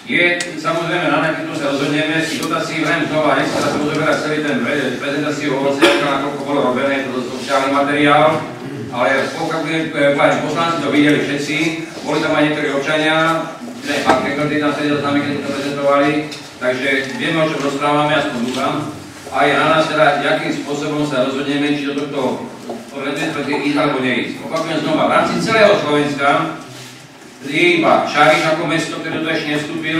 Je samozrejme na keď sa rozhodneme, z tých dotácií vrem znova, nechcem sa rozoberať celý ten pre- prezentáciu o nakoľko bolo robené, je to obsiahly materiál, ale budem poslanci to videli všetci, boli tam aj niektorí občania, ne fakt, niektorí tam sedeli s nami, keď to prezentovali, takže vieme, o čom rozprávame, aspoň dúfam. A je na nás teda, akým spôsobom sa rozhodneme, či do tohto respektíve ísť alebo neísť. Opakujem znova, v rámci celého Slovenska je iba Šariš ako mesto, ktoré to ešte nevstúpil,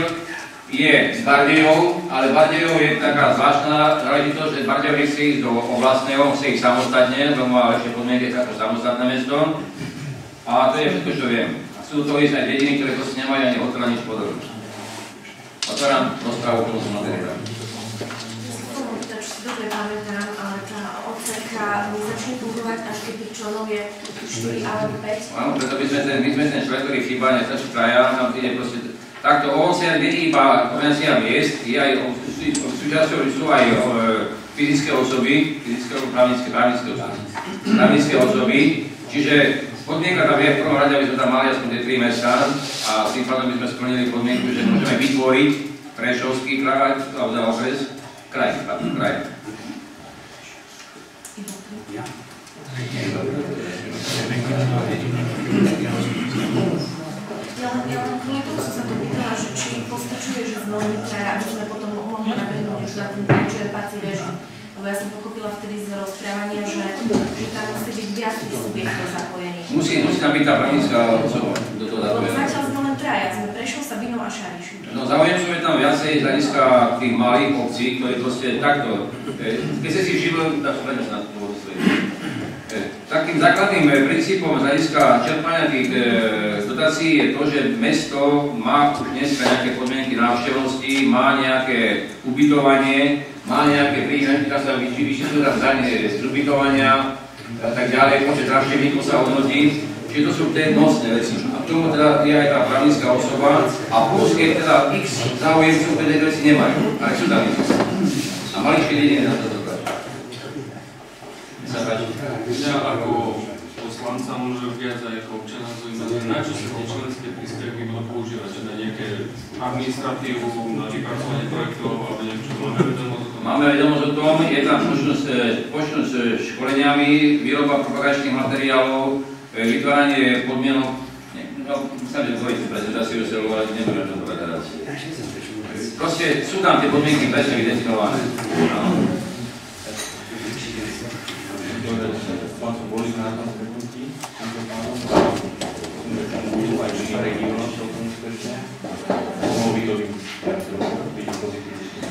je s Bardejov, ale Bardejov je taká zvláštna záležitosť, že Bardejov nechce ísť do oblastného, chce ísť samostatne, lebo má ešte podmienky ako samostatné mesto. A to je všetko, čo viem. A sú to ísť aj dediny, ktoré to nemajú ani hotel, nič podobné. Otváram rozprávu, ktorú som materiál. Dobre pamätám, ale tá odseka nezačne fungovať, až keď tých členov je 4 alebo 5. Áno, preto by sme ten, my sme ten človek, ktorý chýba, nestačí traja, tam ide proste Takto OCR nie iba konvencia miest, je aj súčasťou sú aj e, fyzické osoby, fyzické právnické, právnické, právnické osoby, čiže podmienka tam je v prvom rade, aby sme tam mali aspoň tie 3 mesta a tým pádom by sme splnili podmienku, že môžeme vytvoriť Prešovský kraj, alebo okres, kraj, pardon, kraj. Ja. Ja nie som sa to pýtala, že či postačuje, že zvolíme kraja, aby sme potom mohli nabehnúť už na ten čerpací režim. Lebo ja som pochopila vtedy z rozprávania, že, že tam musí byť viac tých subjektov zapojených. Musí, musí tam byť tá právnická osoba do toho Lebo zatiaľ sme len traja, sme Prešov, Sabinov a Šariš. No zaujímavé je tam viacej z hľadiska tých malých obcí, ktorí proste takto, eh, keď ste si všimli, tak len na to Takým základným eh, princípom z hľadiska čerpania tých e, dotácií je to, že mesto má už dnes nejaké podmienky návštevnosti, má nejaké ubytovanie, má nejaké príjmy, ktorá sa vyšetľujú tam zane z ubytovania a tak ďalej, počet návštevníkov sa hodnotí. Čiže to sú tie nosné veci. A k tomu teda je aj tá právnická osoba a plus je teda x záujemcov, ktoré veci nemajú, ale sú tam. A maličké dediny na to páči. Mňa ako poslanca možno viac aj ako občana zaujíma, na čo sa tie členské príspevky budú používať, že na nejaké administratívu, na vypracovanie projektov alebo niečo, máme vedomosť o tom? Máme vedomosť o tom, je tam počnúť, počnúť s školeniami, výroba propagačných materiálov, e, vytváranie podmienok, ne, no, musím, že dvojiť prezentáciu celu, ale nebudem to povedať teraz. Proste sú tam tie podmienky presne vydefinované. Áno. boli na tom stretnutí, týmto pánom, budú aj iné regióny celkom úspešne, mohlo by to byť byť pozitívnejšie.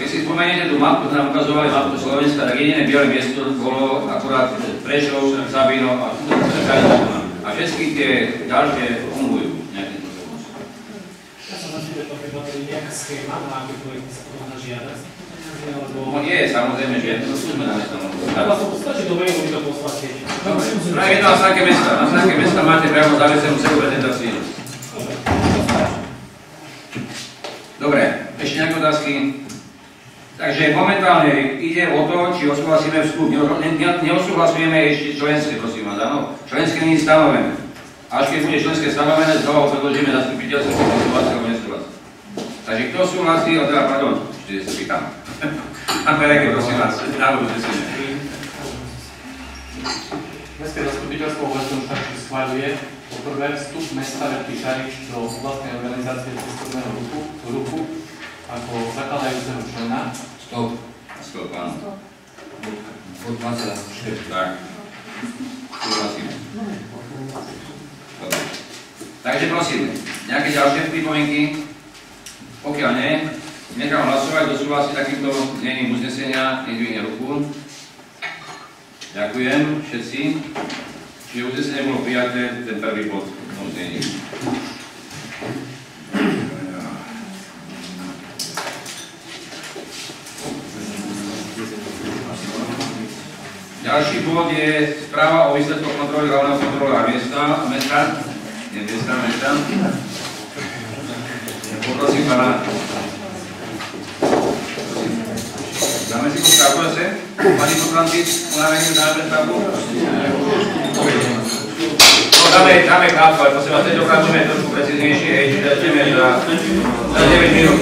Keď si spomeniete tú mapku, to nám ukazovali mapku Slovenska, tak jediné biele miesto bolo akurát Prešov, Sabino a a všetky tie ďalšie fungujú nejakým spôsobom. Ja som na sebe to nejaká schéma, na aké projekty sa potom žiadať. No nie, samozrejme, že to sú sme na mesta. Ale v podstate do mailu mi to poslať. Dobre, práve je to na stránke mesta. Na stránke mesta máte priamo zavesenú celú prezentáciu. Dobre, ešte nejaké otázky? Takže momentálne ide o to, či osúhlasíme vstup. Ne, ne, neosúhlasujeme ešte členské, prosím vás, áno? Členské nie stanovené. Až keď bude členské stanovené, znovu predložíme zastupiteľstvo, alebo nesúhlasí. Takže kto súhlasí, o teda, pardon, ešte sa pýtam. Pereke, prosím vás, návrhu znesenia. Mestské zastupiteľstvo v Lesnom Šariši schváľuje poprvé vstup mesta Veľký Šariš do vlastnej organizácie cestovného ruchu, ruchu ako zakladajúceho člena. Stop. Stop, áno. Bod 24. Tak. Súhlasíme. Dobre. Takže prosím, nejaké ďalšie pripomienky? Pokiaľ nie, nechám hlasovať, kto súhlasí takýmto znením uznesenia, nedvihne ruku. Ďakujem všetci. Čiže uznesenie bolo prijaté, ten prvý bod v tom znení. Ďalší bod je správa o výsledkoch kontroly hlavného kontrola miesta, mesta, nie miesta, mesta. Poprosím pana. Prestávku zase? Pani poslanci, unavení dáme prestávku? No, dáme, dáme krátko, ale prosím vás, tentokrát budeme trošku preciznejšie, hej, začneme za, za 9 minút.